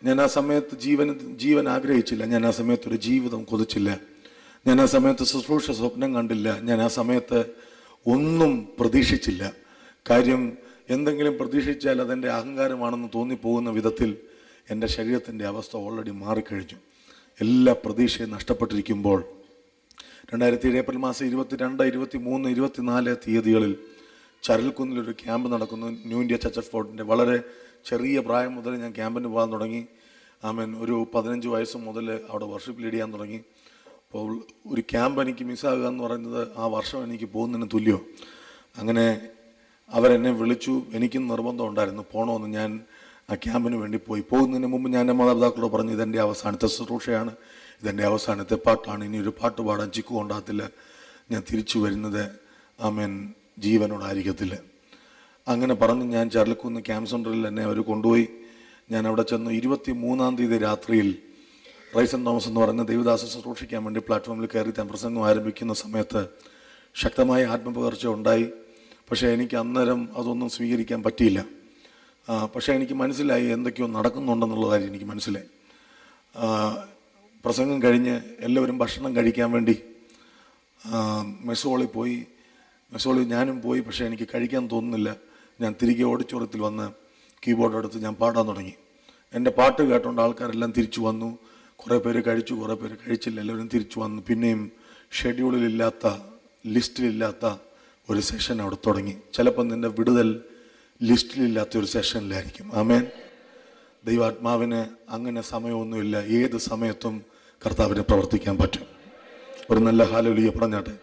ഞാൻ ആ സമയത്ത് ജീവൻ ജീവൻ ആഗ്രഹിച്ചില്ല. ഞാൻ ആ സമയത്ത് ഒരു ജീവിതം കൊതിച്ചില്ല. ഞാൻ ആ സമയത്ത് ശുശ്രൂഷ സ്വപ്നം കണ്ടില്ല. ഞാൻ ആ സമയത്ത് ഒന്നും പ്രതീക്ഷിച്ചില്ല. കാര്യം എന്തെങ്കിലും പ്രതീക്ഷിച്ചാൽ അതെന്റെ അഹങ്കാരമാണെന്ന് തോന്നിപ്പോകുന്ന വിധത്തിൽ എന്റെ ശരീരത്തിന്റെ അവസ്ഥ ഓൾറെഡി മാറിക്കഴിഞ്ഞു. എല്ലാ പ്രതീക്ഷയും നഷ്ടപ്പെട്ടിരിക്കുമ്പോൾ രണ്ടായിരത്തി ഏഴ് ഏപ്രിൽ മാസം ഇരുപത്തിരണ്ട് ഇരുപത്തി മൂന്ന് ഇരുപത്തിനാല് തീയതികളിൽ ചരൽക്കുന്നിൽ ഒരു ക്യാമ്പ് നടക്കുന്നു. ന്യൂ ഇന്ത്യ ചർച്ച് ഓഫ് ഫോർട്ടിന്റെ വളരെ ചെറിയ പ്രായം മുതൽ ഞാൻ ക്യാമ്പിന് പോകാൻ തുടങ്ങി. ആമൻ. ഒരു പതിനഞ്ച് വയസ്സ് മുതൽ അവിടെ വർഷിപ്പ് ലീഡ് ചെയ്യാൻ തുടങ്ങി. അപ്പോൾ ഒരു ക്യാമ്പ് എനിക്ക് മിസ്സാകുക എന്ന് പറയുന്നത് ആ വർഷം എനിക്ക് പോകുന്നതിന് തുല്യം. അങ്ങനെ അവരെന്നെ വിളിച്ചു. എനിക്കും നിർബന്ധം ഉണ്ടായിരുന്നു. പോകണമെന്ന് ഞാൻ ആ ക്യാമ്പിന് വേണ്ടി പോയി. പോകുന്നതിന് മുമ്പ് ഞാൻ എന്റെ മാതാപിതാക്കളോട് പറഞ്ഞു ഇതെന്റെ അവസാനത്തെ ശുശ്രൂഷയാണ്. ഇതെന്റെ അവസാനത്തെ പാട്ടാണ്. ഇനി ഒരു പാട്ട് പാടാൻ ചിക്കു കൊണ്ടാകത്തില്ല. ഞാൻ തിരിച്ചു വരുന്നത് ആമേൻ ജീവനോടായിരിക്കത്തില്ല. അങ്ങനെ പറഞ്ഞ് ഞാൻ ചരലക്കുന്ന് ക്യാമ്പ് സെന്ററിൽ എന്നെ അവർ കൊണ്ടുപോയി. ഞാൻ അവിടെ ചെന്ന് ഇരുപത്തി മൂന്നാം തീയതി രാത്രിയിൽ റൈസൻ തോമസ് എന്ന് പറയുന്ന ദേവദാസ ശുശ്രൂഷിക്കാൻ വേണ്ടി പ്ലാറ്റ്ഫോമിൽ കയറി ഞാൻ പ്രസംഗം ആരംഭിക്കുന്ന സമയത്ത് ശക്തമായ ആത്മപകർച്ച ഉണ്ടായി. പക്ഷേ എനിക്ക് അന്നേരം അതൊന്നും സ്വീകരിക്കാൻ പറ്റിയില്ല. പക്ഷേ എനിക്ക് മനസ്സിലായി എന്തൊക്കെയോ നടക്കുന്നുണ്ടെന്നുള്ള കാര്യം എനിക്ക് മനസ്സിലായി. പ്രസംഗം കഴിഞ്ഞ് എല്ലാവരും ഭക്ഷണം കഴിക്കാൻ വേണ്ടി മെസ്സോളിൽ പോയി. മെസ്സോളിൽ ഞാനും പോയി പക്ഷേ എനിക്ക് കഴിക്കാൻ തോന്നുന്നില്ല. ഞാൻ തിരികെ ഓഡിറ്റോറിയത്തിൽ വന്ന് കീബോർഡ് എടുത്ത് ഞാൻ പാടാൻ തുടങ്ങി. എന്റെ പാട്ട് കേട്ടോണ്ട് ആൾക്കാരെല്ലാം തിരിച്ചു വന്നു. കുറേ പേര് കഴിച്ചു കുറേ പേര് കഴിച്ചില്ല. എല്ലാവരും തിരിച്ചു വന്നു. പിന്നെയും ഷെഡ്യൂളിലില്ലാത്ത ലിസ്റ്റിലില്ലാത്ത ഒരു സെഷൻ അവിടെ തുടങ്ങി. ചിലപ്പോൾ നിന്റെ വിടുതൽ ലിസ്റ്റിലില്ലാത്ത ഒരു സെഷനിലായിരിക്കും. ആമേൻ. ദൈവാത്മാവിന് അങ്ങനെ സമയമൊന്നുമില്ല. ഏത് സമയത്തും കർത്താവിന് പ്രവർത്തിക്കാൻ പറ്റും. ഒരു നല്ല ഹാലൊലിയ പറഞ്ഞാട്ടെ.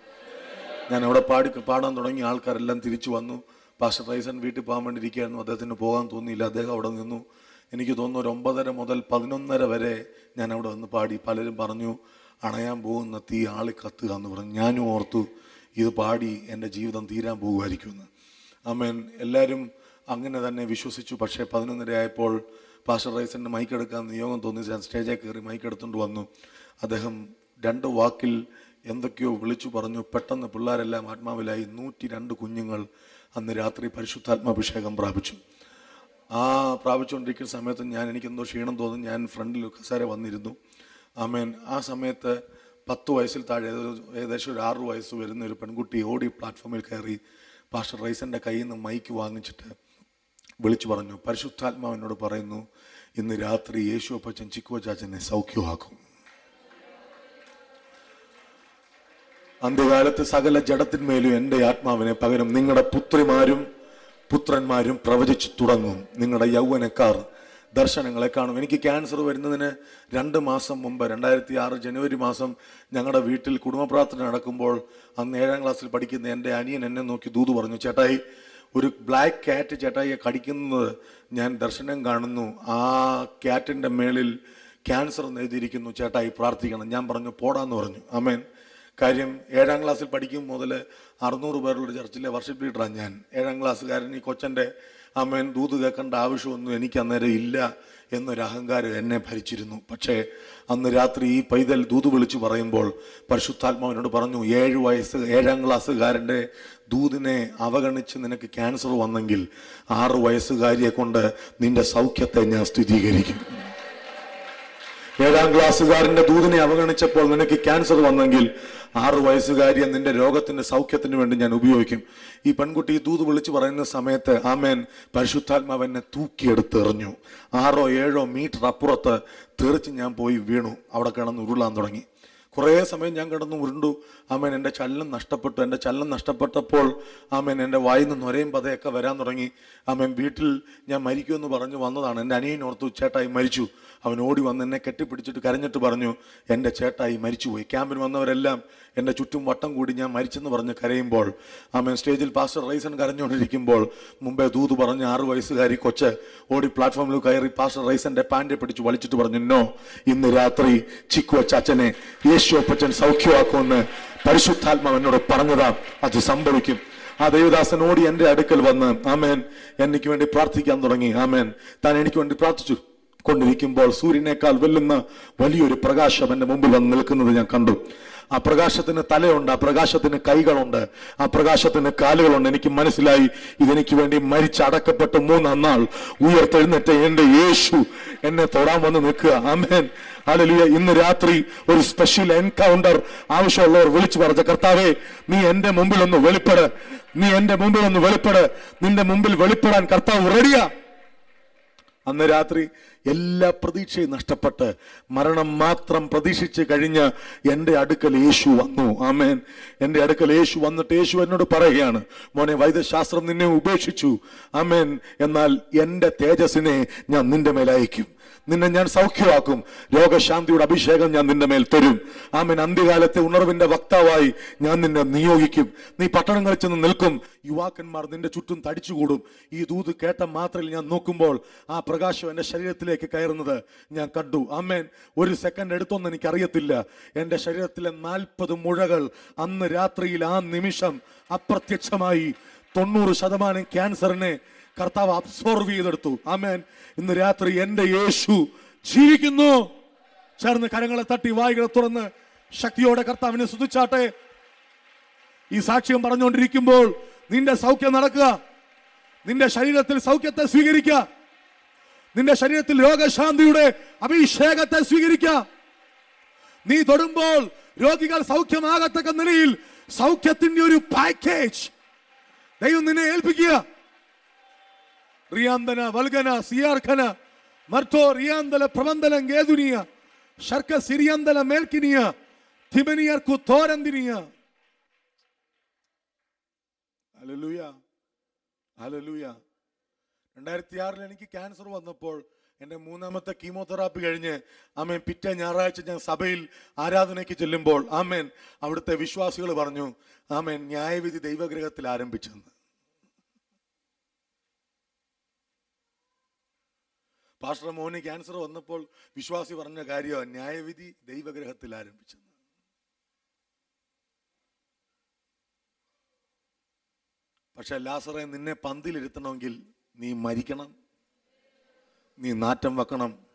ഞാൻ അവിടെ പാടി പാടാൻ തുടങ്ങി ആൾക്കാരെല്ലാം തിരിച്ചു വന്നു. പാസ്റ്റർ റൈസൻ വീട്ടിൽ പോകാൻ വേണ്ടി ഇരിക്കുകയായിരുന്നു. അദ്ദേഹത്തിന് പോകാൻ തോന്നിയില്ല. അദ്ദേഹം അവിടെ നിന്നു. എനിക്ക് തോന്നുന്നു ഒരു ഒമ്പതര മുതൽ പതിനൊന്നര വരെ ഞാൻ അവിടെ വന്ന് പാടി. പലരും പറഞ്ഞു അണയാൻ പോകുന്ന തീ ആളി കത്തുക എന്ന് പറഞ്ഞു. ഞാനും ഓർത്തു ഇത് പാടി എന്റെ ജീവിതം തീരാൻ പോകുമായിരിക്കുമെന്ന്. അമ്മേൻ എല്ലാവരും അങ്ങനെ തന്നെ വിശ്വസിച്ചു. പക്ഷേ പതിനൊന്നരയായപ്പോൾ പാസ്റ്റർ റൈസന്റെ മൈക്ക് എടുക്കാൻ നിയോഗം തോന്നി. ഞാൻ സ്റ്റേജിൽ കയറി മൈക്ക് എടുത്തുകൊണ്ട് വന്നു. അദ്ദേഹം രണ്ട് വാക്കിൽ എന്തൊക്കെയോ വിളിച്ചു പറഞ്ഞു. പെട്ടെന്ന് പിള്ളേരെല്ലാം ആത്മാവിലായി. നൂറ്റി രണ്ട് കുഞ്ഞുങ്ങൾ അന്ന് രാത്രി പരിശുദ്ധാത്മാഭിഷേകം പ്രാപിച്ചു. ആ പ്രാപിച്ചുകൊണ്ടിരിക്കുന്ന സമയത്ത് ഞാൻ എനിക്കെന്തോ ക്ഷീണം തോന്നി. ഞാൻ ഫ്രണ്ടിൽ കസേര വന്നിരുന്നു. ആമേൻ. ആ സമയത്ത് പത്ത് വയസ്സിൽ താഴെ ഏകദേശം- ഒരു ആറു വയസ്സ് വരുന്ന ഒരു പെൺകുട്ടി ഓടി പ്ലാറ്റ്ഫോമിൽ കയറി പാസ്റ്റർ റൈസന്റെ കയ്യിൽ നിന്ന് മൈക്ക് വാങ്ങിച്ചിട്ട് വിളിച്ചു പറഞ്ഞു പരിശുദ്ധാത്മാവ് എന്നോട് പറയുന്നു ഇന്ന് രാത്രി യേശു അപ്പച്ചൻ ചിക്കുവ ചാച്ചനെ സൗഖ്യമാക്കും. അന്ത്യകാലത്ത് സകല ജഡത്തിന്മേലും എന്റെ ആത്മാവിനെ പകരം നിങ്ങളുടെ പുത്രിമാരും പുത്രന്മാരും പ്രവചിച്ചു തുടങ്ങും. നിങ്ങളുടെ യൗവനക്കാർ ദർശനങ്ങളെ കാണും. എനിക്ക് ക്യാൻസർ വരുന്നതിന് രണ്ട് മാസം മുമ്പ് രണ്ടായിരത്തി ആറ് ജനുവരി മാസം ഞങ്ങളുടെ വീട്ടിൽ കുടുംബ പ്രാർത്ഥന നടക്കുമ്പോൾ അന്ന് ഏഴാം ക്ലാസ്സിൽ പഠിക്കുന്ന എന്റെ അനിയൻ എന്നെ നോക്കി ദൂത് പറഞ്ഞു ചേട്ടായി ഒരു ബ്ലാക്ക് ക്യാറ്റ് ചേട്ടായിയെ കടിക്കുന്നത് ഞാൻ ദർശനം കാണുന്നു. ആ ക്യാറ്റിന്റെ മേളിൽ ക്യാൻസർ എന്ന് ചേട്ടായി പ്രാർത്ഥിക്കണം. ഞാൻ പറഞ്ഞു പോടാന്ന് പറഞ്ഞു. അമേൻ കാര്യം ഏഴാം ക്ലാസ്സിൽ പഠിക്കും മുതൽ അറുന്നൂറ് പേരുള്ള ചർച്ചിലെ വർഷിപ്പ് ലീഡറാണ് ഞാൻ. ഏഴാം ക്ലാസ്സുകാരൻ ഈ കൊച്ചന്റെ അമ്മേൻ ദൂത് കേൾക്കേണ്ട ആവശ്യമൊന്നും എനിക്ക് അന്നേരം ഇല്ല എന്നൊരു അഹങ്കാരം എന്നെ ഭരിച്ചിരുന്നു. പക്ഷേ അന്ന് രാത്രി ഈ പൈതൽ ദൂത് വിളിച്ചു പറയുമ്പോൾ പരിശുദ്ധാത്മാവിനോട് പറഞ്ഞു ഏഴ് വയസ്സ് ഏഴാം ക്ലാസ്സുകാരന്റെ ദൂതിനെ അവഗണിച്ച് നിനക്ക് ക്യാൻസർ വന്നെങ്കിൽ ആറ് വയസ്സുകാരിയെ കൊണ്ട് നിന്റെ സൗഖ്യത്തെ ഞാൻ സ്ഥിരീകരിക്കും. ഏഴാം ക്ലാസ്സുകാരന്റെ ദൂതിനെ അവഗണിച്ചപ്പോൾ നിനക്ക് ക്യാൻസർ വന്നെങ്കിൽ ആറു വയസ്സുകാരിയെ നിന്റെ രോഗത്തിന്റെ സൗഖ്യത്തിന് വേണ്ടി ഞാൻ ഉപയോഗിക്കും. ഈ പെൺകുട്ടി ഈ ദൂത് വിളിച്ചു പറയുന്ന സമയത്ത് ആമേൻ പരിശുദ്ധാത്മാവ് എന്നെ തൂക്കിയെടുത്ത് എറിഞ്ഞു. ആറോ ഏഴോ മീറ്റർ അപ്പുറത്ത് തെറിച്ച് ഞാൻ പോയി വീണു. അവിടെ കിടന്ന് ഉരുളാൻ തുടങ്ങി. കുറേ സമയം ഞാൻ കിടന്ന് ഉരുണ്ടു. ആമേൻ എന്റെ ചലനം നഷ്ടപ്പെട്ടു. എന്റെ ചലനം നഷ്ടപ്പെട്ടപ്പോൾ ആമേൻ എന്റെ വായിൽ നിന്ന് ഒരേയും പതയൊക്കെ വരാൻ തുടങ്ങി. ആമേൻ വീട്ടിൽ ഞാൻ മരിക്കുമെന്ന് പറഞ്ഞു വന്നതാണ്. എന്റെ അനിയനോർത്ത് ഉച്ചേട്ടായി ചേട്ടായി മരിച്ചു. അവൻ ഓടി വന്ന് എന്നെ കെട്ടിപ്പിടിച്ചിട്ട് കരഞ്ഞിട്ട് പറഞ്ഞു എന്റെ ചേട്ടായി മരിച്ചുപോയി. ക്യാമ്പിൽ വന്നവരെല്ലാം എന്റെ ചുറ്റും വട്ടം കൂടി ഞാൻ മരിച്ചെന്ന് പറഞ്ഞ് കരയുമ്പോൾ ആമേൻ സ്റ്റേജിൽ പാസ്റ്റർ റൈസൺ കരഞ്ഞുകൊണ്ടിരിക്കുമ്പോൾ മുമ്പേ ദൂത് പറഞ്ഞ് ആറു വയസ്സുകാരി കൊച്ച് ഓടി പ്ലാറ്റ്ഫോമിൽ കയറി പാസ്റ്റർ റൈസന്റെ പാൻറെ പിടിച്ച് വലിച്ചിട്ട് പറഞ്ഞു നോ ഇന്ന് രാത്രി ചിക്കു ചാച്ചനെ യേശു അപ്പച്ചൻ സൗഖ്യമാക്കുമെന്ന് പരിശുദ്ധാത്മാവ് എന്നോട് പറഞ്ഞതാ. അത് സംഭവിക്കും. ആ ദേവദാസൻ ഓടി എന്റെ അടുക്കൽ വന്ന് ആമേൻ എനിക്ക് വേണ്ടി പ്രാർത്ഥിക്കാൻ തുടങ്ങി. ആമേൻ. താൻ എനിക്ക് വേണ്ടി പ്രാർത്ഥിച്ചു. കൊണ്ടിരിക്കുമ്പോൾ സൂര്യനേക്കാൾ വെല്ലുന്ന വലിയൊരു പ്രകാശം എന്റെ മുമ്പിൽ വന്ന് നിൽക്കുന്നത് ഞാൻ കണ്ടു. ആ പ്രകാശത്തിന് തലയുണ്ട് ആ പ്രകാശത്തിന് കൈകളുണ്ട് ആ പ്രകാശത്തിന് കാലുകളുണ്ട്. എനിക്ക് മനസ്സിലായി ഇതെനിക്ക് വേണ്ടി മരിച്ചടക്കപ്പെട്ട് മൂന്നാം നാൾ ഉയർത്തെഴുന്നേറ്റ എന്റെ യേശു എന്നെ തൊടാൻ വന്ന് നിൽക്കുക. ആമേൻ. അലലിയ ഇന്ന് രാത്രി ഒരു സ്പെഷ്യൽ എൻകൗണ്ടർ ആവശ്യമുള്ളവർ വിളിച്ചു പറഞ്ഞ കർത്താവേ നീ എന്റെ മുമ്പിൽ ഒന്ന് വെളിപ്പെട്. നീ എന്റെ മുമ്പിൽ ഒന്ന് വെളിപ്പെട്. നിന്റെ മുമ്പിൽ വെളിപ്പെടാൻ കർത്താവ് റെഡിയാ അന്ന് രാത്രി എല്ലാ പ്രതീക്ഷയും നഷ്ടപ്പെട്ട് മരണം മാത്രം പ്രതീക്ഷിച്ച് കഴിഞ്ഞ് എന്റെ അടുക്കൽ യേശു വന്നു. ആമേൻ. എന്റെ അടുക്കൽ യേശു വന്നിട്ട് യേശു എന്നോട് പറയുകയാണ് മോനെ വൈദ്യശാസ്ത്രം നിന്നെ ഉപേക്ഷിച്ചു. ആമേൻ. എന്നാൽ എന്റെ തേജസ്സിനെ ഞാൻ നിന്റെ മേൽ അയക്കും നിന്നെ ഞാൻ സൗഖ്യമാക്കും. രോഗശാന്തിയുടെ അഭിഷേകം ഞാൻ നിന്റെ മേൽ തരും. ആമൻ. അന്ത്യകാലത്തെ ഉണർവിന്റെ വക്താവായി ഞാൻ നിന്നെ നിയോഗിക്കും. നീ പട്ടണങ്ങളിൽ ചെന്ന് നിൽക്കും. യുവാക്കന്മാർ നിന്റെ ചുറ്റും തടിച്ചുകൂടും. ഈ ദൂത് കേട്ട മാത്രയിൽ ഞാൻ നോക്കുമ്പോൾ ആ പ്രകാശം എന്റെ ശരീരത്തിലേക്ക് കയറുന്നത് ഞാൻ കണ്ടു. ആമേൻ. ഒരു സെക്കൻഡ് എടുത്തൊന്നും എനിക്കറിയത്തില്ല. എന്റെ ശരീരത്തിലെ നാൽപ്പത് മുഴകൾ അന്ന് രാത്രിയിൽ ആ നിമിഷം അപ്രത്യക്ഷമായി. തൊണ്ണൂറ് ശതമാനം ക്യാൻസറിനെ കർത്താവ് അബ്സോർവ് ചെയ്തെടുത്തു. ആമേൻ. ഇന്ന് രാത്രി എന്റെ യേശു ജീവിക്കുന്നു. ചേർന്ന് കരങ്ങളെ തട്ടി വായികളെ തുറന്ന് ശക്തിയോടെ കർത്താവിനെ സ്തുതിച്ചാട്ടെ. ഈ സാക്ഷ്യം പറഞ്ഞുകൊണ്ടിരിക്കുമ്പോൾ നിന്റെ സൗഖ്യം നടക്കുക. നിന്റെ ശരീരത്തിൽ സൗഖ്യത്തെ സ്വീകരിക്കുക. നിന്റെ ശരീരത്തിൽ രോഗശാന്തിയുടെ അഭിഷേകത്തെ സ്വീകരിക്കുക. നീ തൊടുമ്പോൾ രോഗികൾ സൗഖ്യമാകത്തക്ക നിലയിൽ സൗഖ്യത്തിന്റെ ഒരു പാക്കേജ് ദൈവം നിന്നെ ഏൽപ്പിക്കുക. റിയാന്തന വൽഗന സിയാർഖന മർത്തോ റിയാന്തല പ്രബന്ധനം ഗേതുനിയ ശർക്ക സിരിയാന്തല മേൽക്കിനിയ തിമനിയർക്കു തോരന്തിനിയ. Hallelujah hallelujah. രണ്ടായിരത്തി ആറിൽ എനിക്ക് ക്യാൻസർ വന്നപ്പോൾ എന്റെ മൂന്നാമത്തെ കീമോതെറാപ്പി കഴിഞ്ഞ് ആമേൻ പിറ്റേ ഞായറാഴ്ച ഞാൻ സഭയിൽ ആരാധനയ്ക്ക് ചെല്ലുമ്പോൾ ആമേൻ അവിടുത്തെ വിശ്വാസികൾ പറഞ്ഞു ആമേൻ ന്യായവിധി ദൈവഗ്രഹത്തിൽ ആരംഭിച്ചെന്ന് പാസ്റ്റർ മോന് ക്യാൻസർ വന്നപ്പോൾ വിശ്വാസി പറഞ്ഞ കാര്യമാണ് ന്യായവിധി ദൈവഗ്രഹത്തിൽ ആരംഭിച്ചത്. പക്ഷെ ലാസറെ നിന്നെ പന്തിലിരുത്തണമെങ്കിൽ നീ മരിക്കണം. നീ നാറ്റം വെക്കണം.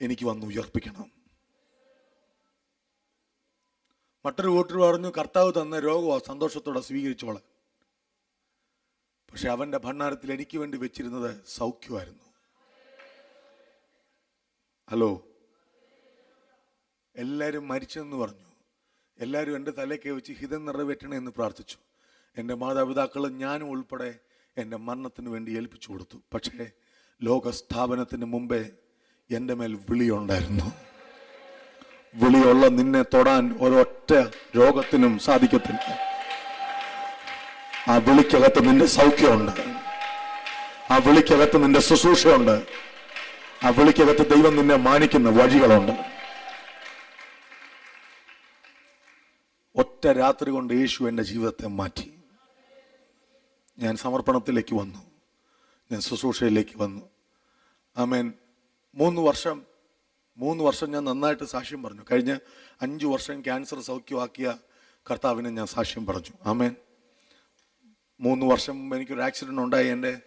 എനിക്ക് വന്ന് ഉയർപ്പിക്കണം. മറ്റൊരു കൂട്ടർ പറഞ്ഞു കർത്താവ് തന്ന രോഗമോ സന്തോഷത്തോടെ സ്വീകരിച്ചോളെ പക്ഷെ അവന്റെ ഭണ്ണാരത്തിൽ എനിക്ക് വേണ്ടി വെച്ചിരുന്നത് സൗഖ്യമായിരുന്നു. ഹലോ. എല്ലാവരും മരിച്ചെന്ന് പറഞ്ഞു. എല്ലാവരും എന്റെ തലയ്ക്ക് വെച്ച് ഹിതം നിറവേറ്റണേ എന്ന് പ്രാർത്ഥിച്ചു. എന്റെ മാതാപിതാക്കളും ഞാനും ഉൾപ്പെടെ എന്റെ മരണത്തിന് വേണ്ടി ഏൽപ്പിച്ചു കൊടുത്തു. പക്ഷേ ലോകസ്ഥാപനത്തിന് മുമ്പേ എന്റെ മേൽ വിളിയുണ്ടായിരുന്നു. വിളിയുള്ള നിന്നെ തൊടാൻ ഒരൊറ്റ രോഗത്തിനും സാധിക്കത്തില്ല. ആ വിളിക്കകത്ത് നിന്റെ സൗഖ്യമുണ്ട്. ആ വിളിക്കകത്ത് നിന്റെ ശുശ്രൂഷയുണ്ട്. ആ വിളിക്കകത്ത് ദൈവം നിന്നെ മാനിക്കുന്ന വഴികളുണ്ട്. ഒറ്റ രാത്രി കൊണ്ട് യേശു എന്റെ ജീവിതത്തെ മാറ്റി. ഞാൻ സമർപ്പണത്തിലേക്ക് വന്നു. ഞാൻ ശുശ്രൂഷയിലേക്ക് വന്നു. ആമേൻ. മൂന്ന് വർഷം മൂന്ന് വർഷം ഞാൻ നന്നായിട്ട് സാക്ഷ്യം പറഞ്ഞു. കഴിഞ്ഞ അഞ്ചു വർഷം ക്യാൻസർ സൗഖ്യമാക്കിയ കർത്താവിനെ ഞാൻ സാക്ഷ്യം പറഞ്ഞു. ആമേൻ. മൂന്ന് വർഷം മുമ്പ് എനിക്കൊരു ആക്സിഡന്റ് ഉണ്ടായി. എന്റെ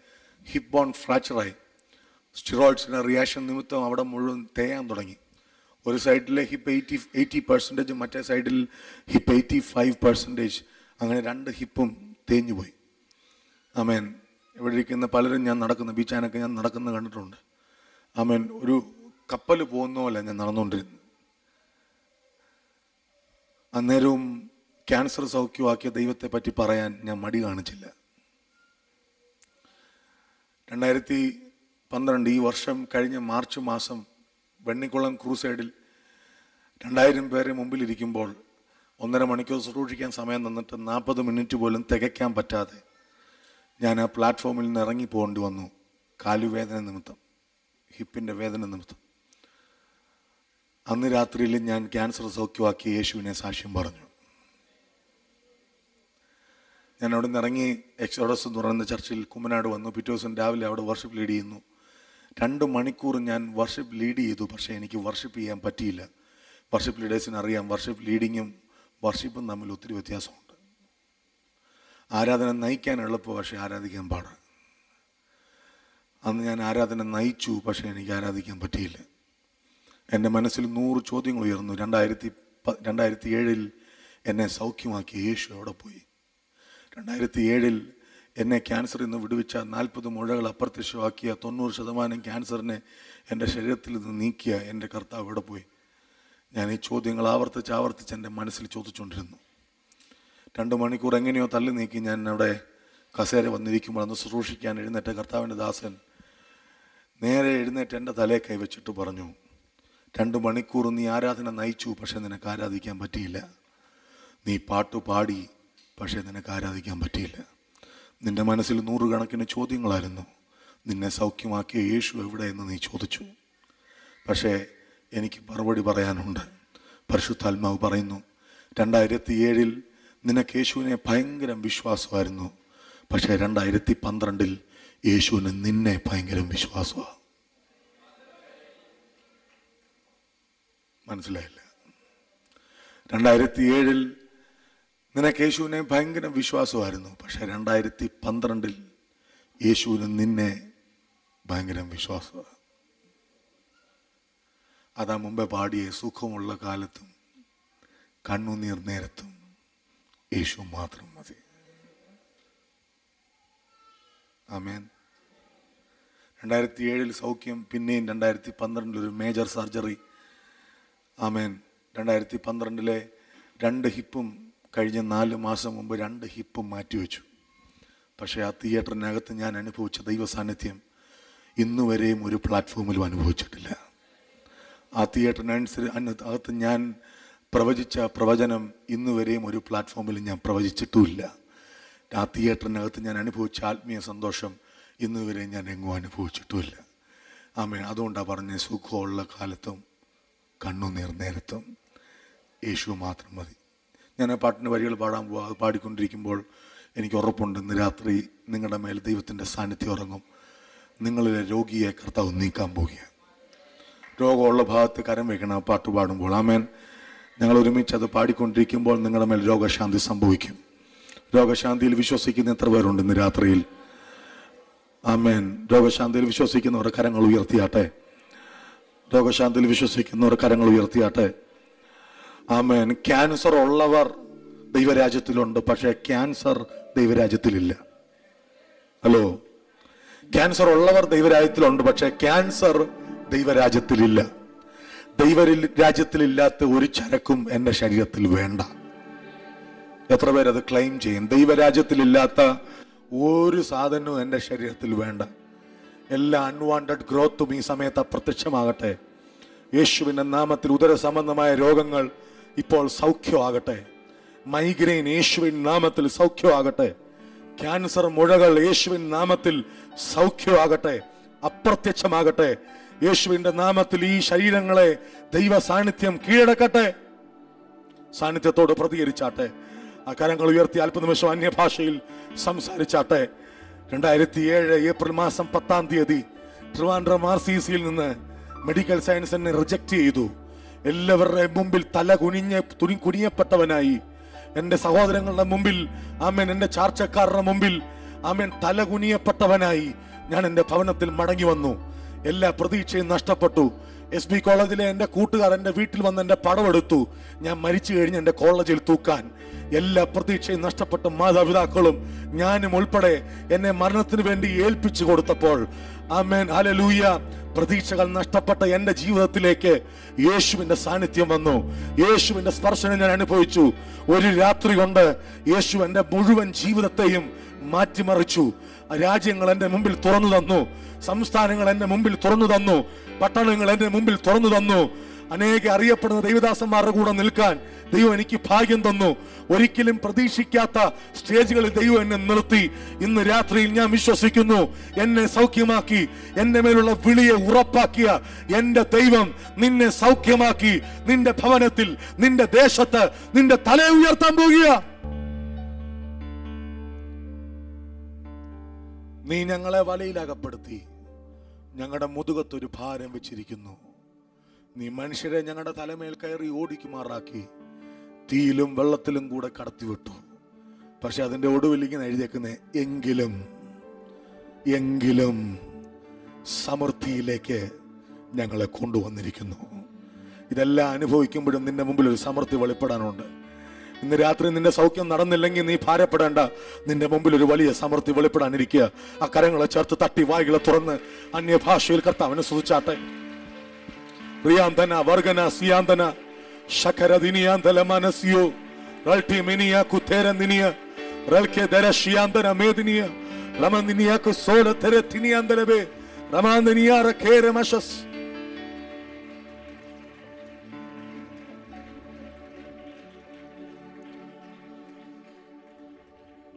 ഹിപ്പ് ബോൺ ഫ്രാക്ചറായി. സ്റ്റിറോയിഡ്സിന്റെ റിയാക്ഷൻ നിമിത്തം അവിടെ മുഴുവൻ തേയാൻ തുടങ്ങി. ഒരു സൈഡിൽ ഹിപ്പ് എയ്റ്റി എയ്റ്റി പെർസെന്റേജ് മറ്റേ സൈഡിൽ ഹിപ്പ് എയ്റ്റി ഫൈവ് പെർസെന്റേജ് അങ്ങനെ രണ്ട് ഹിപ്പും തേഞ്ഞു പോയി. ആമേൻ. ഇവിടെ ഇരിക്കുന്ന പലരും ഞാൻ നടക്കുന്ന ബീച്ചാനൊക്കെ ഞാൻ നടക്കുന്ന കണ്ടിട്ടുണ്ട്. ആമേൻ. ഒരു കപ്പൽ പോകുന്ന പോലെ ഞാൻ നടന്നുകൊണ്ടിരുന്നു. അന്നേരവും ക്യാൻസർ സൗഖ്യമാക്കിയ ദൈവത്തെ പറ്റി പറയാൻ ഞാൻ മടി കാണിച്ചില്ല. രണ്ടായിരത്തി പന്ത്രണ്ട് ഈ വർഷം കഴിഞ്ഞ മാർച്ച് മാസം വെണ്ണിക്കുളം ക്രൂസൈഡിൽ രണ്ടായിരം പേരെ മുമ്പിലിരിക്കുമ്പോൾ ഒന്നര മണിക്കൂർ സുരൂക്ഷിക്കാൻ സമയം തന്നിട്ട് നാൽപ്പത് മിനിറ്റ് പോലും തികയ്ക്കാൻ പറ്റാതെ ഞാൻ ആ പ്ലാറ്റ്ഫോമിൽ നിന്ന് ഇറങ്ങി പോകേണ്ടി വന്നു. കാലുവേദന നിമിത്തം ഹിപ്പിന്റെ വേദന നിമിത്തം. അന്ന് രാത്രിയിൽ ഞാൻ ക്യാൻസർ സൗഖ്യമാക്കി യേശുവിനെ സാക്ഷ്യം പറഞ്ഞു. ഞാൻ അവിടെ നിന്ന് ഇറങ്ങി എക്സോഡസ് എന്ന് പറയുന്ന ചർച്ചിൽ കുമ്മനാട് വന്നു. പിറ്റേ ദിവസം രാവിലെ അവിടെ വർഷിപ്പ് ലീഡ് ചെയ്യുന്നു. രണ്ട് മണിക്കൂർ ഞാൻ വർഷിപ്പ് ലീഡ് ചെയ്തു പക്ഷേ എനിക്ക് വർഷിപ്പ് ചെയ്യാൻ പറ്റിയില്ല. വർഷിപ്പ് ലീഡേഴ്സിന് അറിയാം വർഷിപ്പ് ലീഡിങ്ങും വർഷിപ്പും തമ്മിൽ ഒത്തിരി വ്യത്യാസമുണ്ട്. ആരാധന നയിക്കാൻ എളുപ്പം പക്ഷേ ആരാധിക്കാൻ പാടാണ് അന്ന് ഞാൻ ആരാധന നയിച്ചു പക്ഷേ എനിക്ക് ആരാധിക്കാൻ പറ്റിയില്ല. എന്റെ മനസ്സിൽ നൂറ് ചോദ്യങ്ങൾ ഉയർന്നു. രണ്ടായിരത്തി രണ്ടായിരത്തി ഏഴിൽ എന്നെ സൗഖ്യമാക്കിയ യേശു എവിടെ പോയി. രണ്ടായിരത്തി ഏഴിൽ എന്നെ ക്യാൻസറിൽ നിന്ന് വിടുവിച്ച നാൽപ്പത് മുഴകൾ അപ്രത്യക്ഷമാക്കിയ തൊണ്ണൂറ് ശതമാനം ക്യാൻസറിനെ എന്റെ ശരീരത്തിൽ നിന്ന് നീക്കിയ എന്റെ കർത്താവ് ഇവിടെ പോയി? ഞാൻ ഈ ചോദ്യങ്ങൾ ആവർത്തിച്ച് ആവർത്തിച്ച് എന്റെ മനസ്സിൽ ചോദിച്ചുകൊണ്ടിരുന്നു. രണ്ട് മണിക്കൂർ എങ്ങനെയോ തള്ളി നീക്കി ഞാൻ അവിടെ കസേര വന്നിരിക്കുമ്പോൾ അന്ന് ശുശ്രൂഷിക്കാൻ എഴുന്നേറ്റ കർത്താവിന്റെ ദാസൻ നേരെ എഴുന്നേറ്റ് എന്റെ തലയെ കൈവച്ചിട്ട് പറഞ്ഞു രണ്ട് മണിക്കൂർ നീ ആരാധന നയിച്ചു പക്ഷേ നിനക്ക് ആരാധിക്കാൻ പറ്റിയില്ല. നീ പാട്ടു പാടി പക്ഷേ നിനക്ക് ആരാധിക്കാൻ പറ്റിയില്ല. നിന്റെ മനസ്സിൽ നൂറുകണക്കിന് ചോദ്യങ്ങളായിരുന്നു. നിന്നെ സൗഖ്യമാക്കിയ യേശു എവിടെ എന്ന് നീ ചോദിച്ചു. പക്ഷേ എനിക്ക് മറുപടി പറയാനുണ്ട്. പരിശുദ്ധാത്മാവ് പറയുന്നു രണ്ടായിരത്തി ഏഴിൽ നിനക്ക് യേശുവിനെ ഭയങ്കര വിശ്വാസമായിരുന്നു. പക്ഷേ രണ്ടായിരത്തി പന്ത്രണ്ടിൽ യേശുവിന് നിന്നെ ഭയങ്കര വിശ്വാസമാണ് മനസ്സിലായില്ല. രണ്ടായിരത്തി ഏഴിൽ നിനക്ക് യേശുവിനെ ഭയങ്കര വിശ്വാസമായിരുന്നു. പക്ഷെ രണ്ടായിരത്തി പന്ത്രണ്ടിൽ യേശുവിന് നിന്നെ ഭയങ്കര വിശ്വാസമാണ് അതാ മുമ്പേ പാടിയ സുഖമുള്ള കാലത്തും കണ്ണുനീർ നേരത്തും യേശു മാത്രം മതി. ആമേൻ. രണ്ടായിരത്തി ഏഴിൽ സൗഖ്യം പിന്നെയും രണ്ടായിരത്തി പന്ത്രണ്ടിൽ ഒരു മേജർ സർജറി. ആമേൻ. രണ്ടായിരത്തി പന്ത്രണ്ടിലെ രണ്ട് ഹിപ്പും കഴിഞ്ഞ നാല് മാസം മുമ്പ് രണ്ട് ഹിപ്പും മാറ്റിവെച്ചു. പക്ഷേ ആ തിയേറ്ററിനകത്ത് ഞാൻ അനുഭവിച്ച ദൈവ സാന്നിധ്യം ഇന്നുവരെയും ഒരു പ്ലാറ്റ്ഫോമിലും അനുഭവിച്ചിട്ടില്ല. ആ തിയേറ്ററിനനുസരിച്ച് അകത്ത് ഞാൻ പ്രവചിച്ച പ്രവചനം ഇന്നുവരെയും ഒരു പ്ലാറ്റ്ഫോമിൽ ഞാൻ പ്രവചിച്ചിട്ടുമില്ല. ആ തിയേറ്ററിനകത്ത് ഞാൻ അനുഭവിച്ച ആത്മീയ സന്തോഷം ഇന്നുവരെ ഞാൻ എങ്ങും അനുഭവിച്ചിട്ടുമില്ല. ആമേ അതുകൊണ്ടാണ് പറഞ്ഞ സുഖമുള്ള കാലത്തും കണ്ണുനീർ നേരത്തും യേശു മാത്രം മതി. ഞാൻ ആ പാട്ടിന്റെ വരികൾ പാടാൻ പോവാ. അത് പാടിക്കൊണ്ടിരിക്കുമ്പോൾ എനിക്ക് ഉറപ്പുണ്ട് ഇന്ന് രാത്രി നിങ്ങളുടെ മേൽ ദൈവത്തിന്റെ സാന്നിധ്യം ഉറങ്ങും. നിങ്ങളിലെ രോഗിയെ കർത്താവ് നീക്കാൻ പോവുകയാണ് രോഗമുള്ള ഭാഗത്ത് കരം വയ്ക്കണം ആ പാട്ട് പാടുമ്പോൾ. ആമേൻ. ഞങ്ങൾ ഒരുമിച്ച് അത് പാടിക്കൊണ്ടിരിക്കുമ്പോൾ നിങ്ങളുടെ മേൽ രോഗശാന്തി സംഭവിക്കും. രോഗശാന്തിയിൽ വിശ്വസിക്കുന്ന എത്ര പേരുണ്ട് ഇന്ന് രാത്രിയിൽ? ആമേൻ. രോഗശാന്തിയിൽ വിശ്വസിക്കുന്നവർ കരങ്ങൾ ഉയർത്തിയാട്ടെ? രോഗശാന്തിയിൽ വിശ്വസിക്കുന്നവർ കരങ്ങൾ ഉയർത്തിയാട്ടെ? ആമേൻ. ക്യാൻസർ ഉള്ളവർ ദൈവരാജ്യത്തിലുണ്ട് പക്ഷേ ക്യാൻസർ ദൈവരാജ്യത്തിലില്ല. ഹലോ? ക്യാൻസർ ഉള്ളവർ ദൈവരാജ്യത്തിലുണ്ട് പക്ഷേ ക്യാൻസർ ദൈവരാജ്യത്തിലില്ല. ദൈവ രാജ്യത്തിലില്ലാത്ത ഒരു ചരക്കും എന്റെ ശരീരത്തിൽ വേണ്ട. എത്ര പേരത് ക്ലെയിം ചെയ്യും? ദൈവരാജ്യത്തിലില്ലാത്ത ഒരു സാധനവും എന്റെ ശരീരത്തിൽ വേണ്ട. എല്ലാ അൺവാണ്ടഡ് ഗ്രോത്തും ഈ സമയത്ത് അപ്രത്യക്ഷമാകട്ടെ. യേശുവിന്റെ നാമത്തിൽ ഉദര സംബന്ധമായ രോഗങ്ങൾ ഇപ്പോൾ സൗഖ്യമാകട്ടെ. മൈഗ്രെയിൻ യേശുവിൻ നാമത്തിൽ സൗഖ്യമാകട്ടെ. ക്യാൻസർ മുഴകൾ യേശുവിൻ നാമത്തിൽ സൗഖ്യമാകട്ടെ. അപ്രത്യക്ഷമാകട്ടെ. യേശുവിന്റെ നാമത്തിൽ ഈ ശരീരങ്ങളെ ദൈവ സാന്നിധ്യം കീഴടക്കട്ടെ. സാന്നിധ്യത്തോട് പ്രതികരിച്ചാട്ടെ. ആ കരങ്ങൾ ഉയർത്തി അല്പനിമിഷം അന്യഭാഷയിൽ സംസാരിച്ചാട്ടെ. രണ്ടായിരത്തി ഏഴ് ഏപ്രിൽ മാസം പത്താം തീയതി ട്രിവാൻഡ്രം ആർ സി സിയിൽ നിന്ന് മെഡിക്കൽ സയൻസിനെ റിജക്ട് ചെയ്തു. എല്ലാവരുടെ മുമ്പിൽ തല കുനിഞ്ഞ തുണി കുനിയപ്പെട്ടവനായി. എന്റെ സഹോദരങ്ങളുടെ മുമ്പിൽ ആമേൻ എന്റെ ചാർച്ചക്കാരുടെ മുമ്പിൽ ആമേൻ തല കുനിയപ്പെട്ടവനായി ഞാൻ എന്റെ ഭവനത്തിൽ മടങ്ങി വന്നു. എല്ലാ പ്രതീക്ഷയും നഷ്ടപ്പെട്ടു. എസ് ബി കോളേജിലെ എന്റെ കൂട്ടുകാർ എന്റെ വീട്ടിൽ വന്ന് എന്റെ പടമെടുത്തു ഞാൻ മരിച്ചു കഴിഞ്ഞ് എന്റെ കോളേജിൽ തൂക്കാൻ. എല്ലാ പ്രതീക്ഷയും നഷ്ടപ്പെട്ട മാതാപിതാക്കളും ഞാനും ഉൾപ്പെടെ എന്നെ മരണത്തിന് വേണ്ടി ഏൽപ്പിച്ചു കൊടുത്തപ്പോൾ ആമേൻ ഹല്ലേലൂയ. പ്രതീക്ഷകൾ നഷ്ടപ്പെട്ട എന്റെ ജീവിതത്തിലേക്ക് യേശുവിന്റെ സാന്നിധ്യം വന്നു. യേശുവിന്റെ സ്പർശനം ഞാൻ അനുഭവിച്ചു. ഒരു രാത്രി കൊണ്ട് യേശു എന്റെ മുഴുവൻ ജീവിതത്തെയും മാറ്റിമറിച്ചു. രാജ്യങ്ങൾ എന്റെ മുമ്പിൽ തുറന്നു തന്നു. സംസ്ഥാനങ്ങൾ എന്റെ മുമ്പിൽ തുറന്നു തന്നു. പട്ടണങ്ങൾ എന്റെ മുമ്പിൽ തുറന്നു തന്നു. അനേക അറിയപ്പെടുന്ന ദൈവദാസന്മാരുടെ കൂടെ നിൽക്കാൻ ദൈവം എനിക്ക് ഭാഗ്യം തന്നു. ഒരിക്കലും പ്രതീക്ഷിക്കാത്ത സ്റ്റേജുകളിൽ ദൈവം എന്നെ നിർത്തി. ഇന്ന് രാത്രിയിൽ ഞാൻ വിശ്വസിക്കുന്നു എന്നെ സൗഖ്യമാക്കി എന്റെ മേലുള്ള വിളിയെ ഉറപ്പാക്കിയ എന്റെ ദൈവം നിന്നെ സൗഖ്യമാക്കി. നിന്റെ ഭവനത്തിൽ നിന്റെ ദേശത്ത് നിന്റെ തല ഉയർത്താൻ പോകുക. നീ ഞങ്ങളെ വലയിലകപ്പെടുത്തി. ഞങ്ങളുടെ മുതുകത്തൊരു ഭാരം വെച്ചിരിക്കുന്നു. നീ മനുഷ്യരെ ഞങ്ങളുടെ തലമേൽ കയറി ഓടിക്കുമാറാക്കി. തീയിലും വെള്ളത്തിലും കൂടെ കടത്തിവിട്ടു. പക്ഷെ അതിന്റെ ഒടുവിൽ ഇങ്ങനെ എഴുതിയേക്കുന്നേ എങ്കിലും എങ്കിലും സമൃദ്ധിയിലേക്ക് ഞങ്ങളെ കൊണ്ടുവന്നിരിക്കുന്നു. ഇതെല്ലാം അനുഭവിക്കുമ്പോഴും നിന്റെ മുമ്പിൽ ഒരു സമൃദ്ധി വെളിപ്പെടാനുണ്ട്. ഇന്ന് രാത്രി നിന്റെ സൗഖ്യം നടന്നില്ലെങ്കിൽ നീ ഭാരപ്പെടേണ്ട. നിന്റെ മുമ്പിൽ ഒരു വലിയ സമൃദ്ധി വെളിപ്പെടാനിരിക്കുക. ആ കരങ്ങളെ ചേർത്ത് തട്ടി വായികളെ തുറന്ന് അന്യഭാഷയിൽ കർത്താവിനെ റിയാന്തന വർഗന സിയാന്തന ശഖരദിനിയാന്തല മനസിയോ റൾട്ടി മിനിയ കുത്തേരന്ദിനിയ റൽക്കെ ദര ശിയാന്തന മേദിനിയ റമന്ദിനിയാക്ക് സോല തെര തിനിയാന്തലബേ റമാന്ദിനിയ റക്കേര മഷസ്.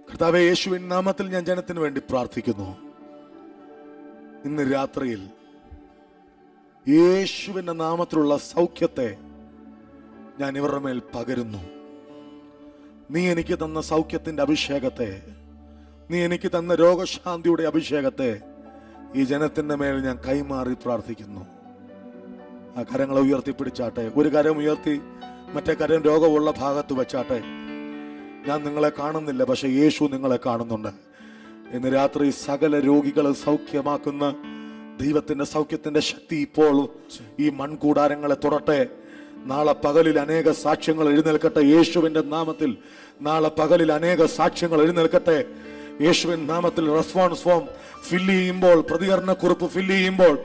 കർത്താവെ യേശുവിൻ നാമത്തിൽ ഞാൻ ജനത്തിന് വേണ്ടി പ്രാർത്ഥിക്കുന്നു. ഇന്ന് രാത്രിയിൽ യേശുവിന്റെ നാമത്തിലുള്ള സൗഖ്യത്തെ ഞാൻ ഇവരുടെ മേൽ പകരുന്നു. നീ എനിക്ക് തന്ന സൗഖ്യത്തിന്റെ അഭിഷേകത്തെ നീ എനിക്ക് തന്ന രോഗശാന്തിയുടെ അഭിഷേകത്തെ ഈ ജനത്തിന്റെ മേൽ ഞാൻ കൈമാറി പ്രാർത്ഥിക്കുന്നു. ആ കരങ്ങളെ ഉയർത്തിപ്പിടിച്ചാട്ടെ ഒരു കരം ഉയർത്തി മറ്റേ കരം രോഗമുള്ള ഭാഗത്ത് വെച്ചാട്ടെ. ഞാൻ നിങ്ങളെ കാണുന്നില്ല പക്ഷെ യേശു നിങ്ങളെ കാണുന്നുണ്ട്. ഇന്ന് രാത്രി സകല രോഗികളെ സൗഖ്യമാക്കുന്ന ദൈവത്തിന്റെ സൗഖ്യത്തിന്റെ ശക്തി ഇപ്പോൾ ഈ മൺകൂടാരങ്ങളെ തുടട്ടെ. നാളെ പകലിൽ അനേക സാക്ഷ്യങ്ങൾ എഴുന്നേൽക്കട്ടെ. യേശുവിന്റെ നാമത്തിൽ നാളെ പകലിൽ അനേക സാക്ഷ്യങ്ങൾ എഴുന്നേൽക്കട്ടെ. യേശുവിൻ നാമത്തിൽ റെസ്പോൺസ് ഫോം ഫില്ല് ചെയ്യുമ്പോൾ പ്രതികരണ കുറിപ്പ് ഫില്ല് ചെയ്യുമ്പോൾ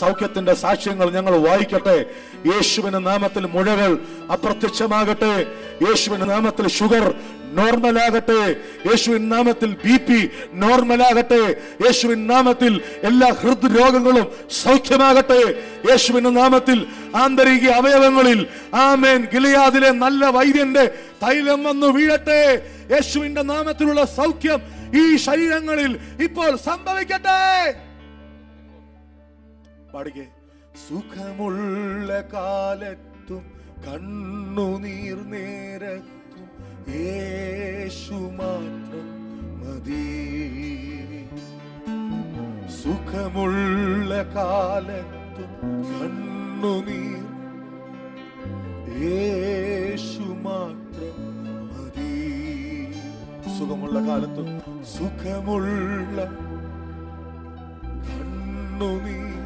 സൗഖ്യത്തിന്റെ സാക്ഷ്യങ്ങൾ ഞങ്ങൾ വായിക്കട്ടെ. യേശുവിന് നാമത്തിൽ മുഴകൾ അപ്രത്യക്ഷമാകട്ടെ. യേശുവിന് നാമത്തിൽ ഷുഗർ നോർമൽ ആകട്ടെ യേശുവിൻ നാമത്തിൽ ബി പി നോർമലാകട്ടെ. യേശുവിൻ നാമത്തിൽ എല്ലാ ഹൃദ്രോഗങ്ങളും സൗഖ്യമാകട്ടെ. യേശുവിന്റെ നാമത്തിൽ ആന്തരിക അവയവങ്ങളിൽ ആമേൻ. ഗിലിയാദിലെ നല്ല വൈദ്യന്റെ തൈലം വന്നു വീഴട്ടെ. യേശുവിന്റെ നാമത്തിലുള്ള സൗഖ്യം ഈ ശരീരങ്ങളിൽ ഇപ്പോൾ സംഭവിക്കട്ടെ. പാടിക്കേ. സുഖമുള്ള കാലത്തും കണ്ണുനീർ നേരത്തും യേശു മാത്രം മതി. സുഖമുള്ള കാലത്തും കണ്ണുനീർ യേശു മാത്രം മതി സുഖമുള്ള കാലത്ത് സുഖമുള്ള കണ്ണുനീർ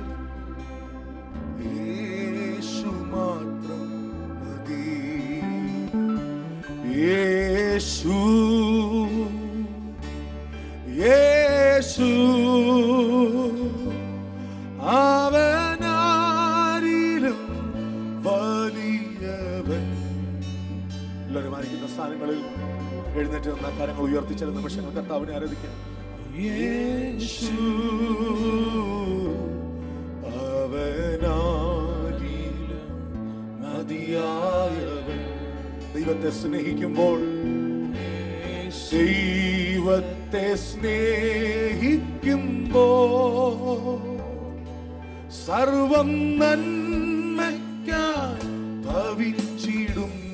യേശു മാത്രം മതി. യേശു യേശു അവനാരിലും വലിയവൻ. എല്ലാവരും ആയിരിക്കുന്ന സ്ഥാനങ്ങളിൽ എഴുന്നേറ്റ് നിന്ന കാര്യങ്ങൾ ഉയർത്തിച്ച നിമിഷങ്ങൾ കർത്താവിനെ ആരാധിക്കാം. ദൈവത്തെ സ്നേഹിക്കുമ്പോൾ ദൈവത്തെ സ്നേഹിക്കുമ്പോ സർവം നന്മയ്ക്കായി ഭവിച്ചിടുന്നു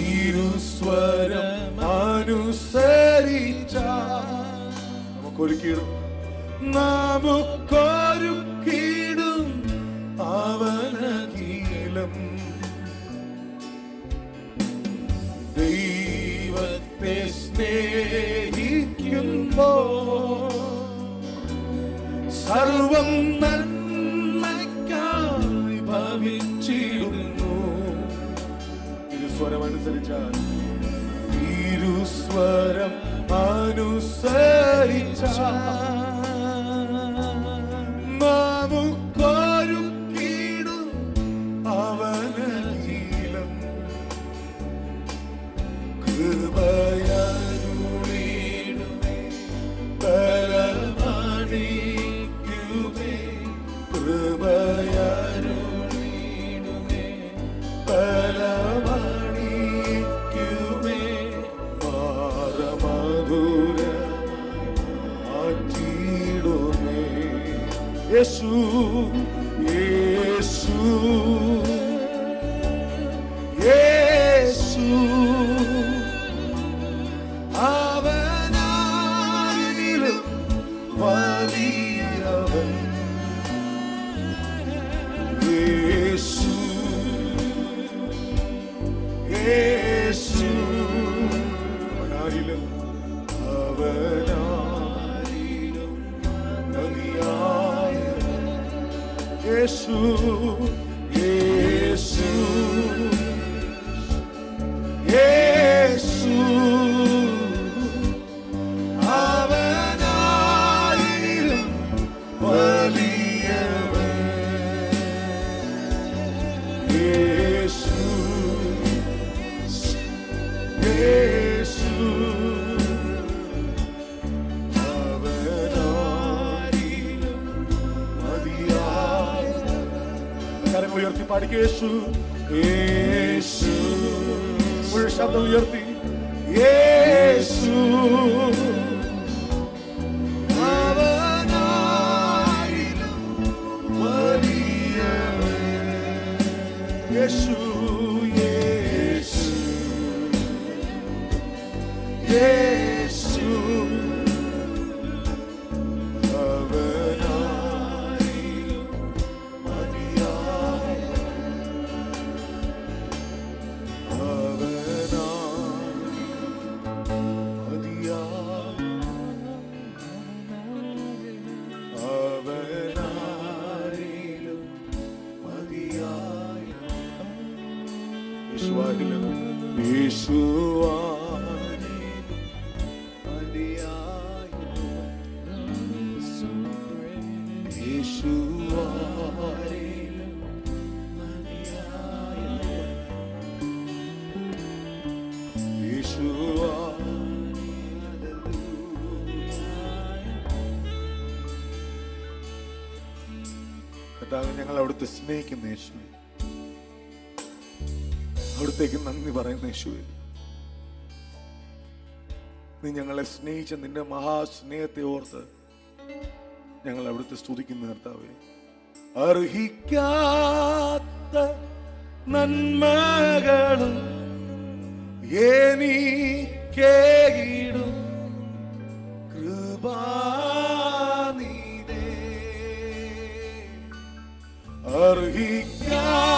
തിരുസ്വരം അനുസരിച്ച നമുക്കൊരുക്കിയിടും. നമുക്കൊരുക്കിയിടും അവനകീലം. ദൈവത്തെ സ്നേഹിക്കുമ്പോ സർവം നന്മയ്ക്കായി അനുസരിച്ചാൽ തിരുസ്വരം നമുക്കൊരുക്കിടും ഉയർത്തി പാടിക്ക് യേശു യേശു മുഴുവൻ ശബ്ദം ഉയർത്തി യേശു യേശുവെ. നീ ഞങ്ങളെ സ്നേഹിച്ച നിന്റെ മഹാസ്നേഹത്തെ ഓർത്ത് ഞങ്ങൾ അവിടുത്തെ സ്തുതിക്കുന്ന കർത്താവെ. അർഹിക്കാത്ത നന്മകളും എനിക്കേകിടും. കൃപാനീതേ അർഹിക്കാത്ത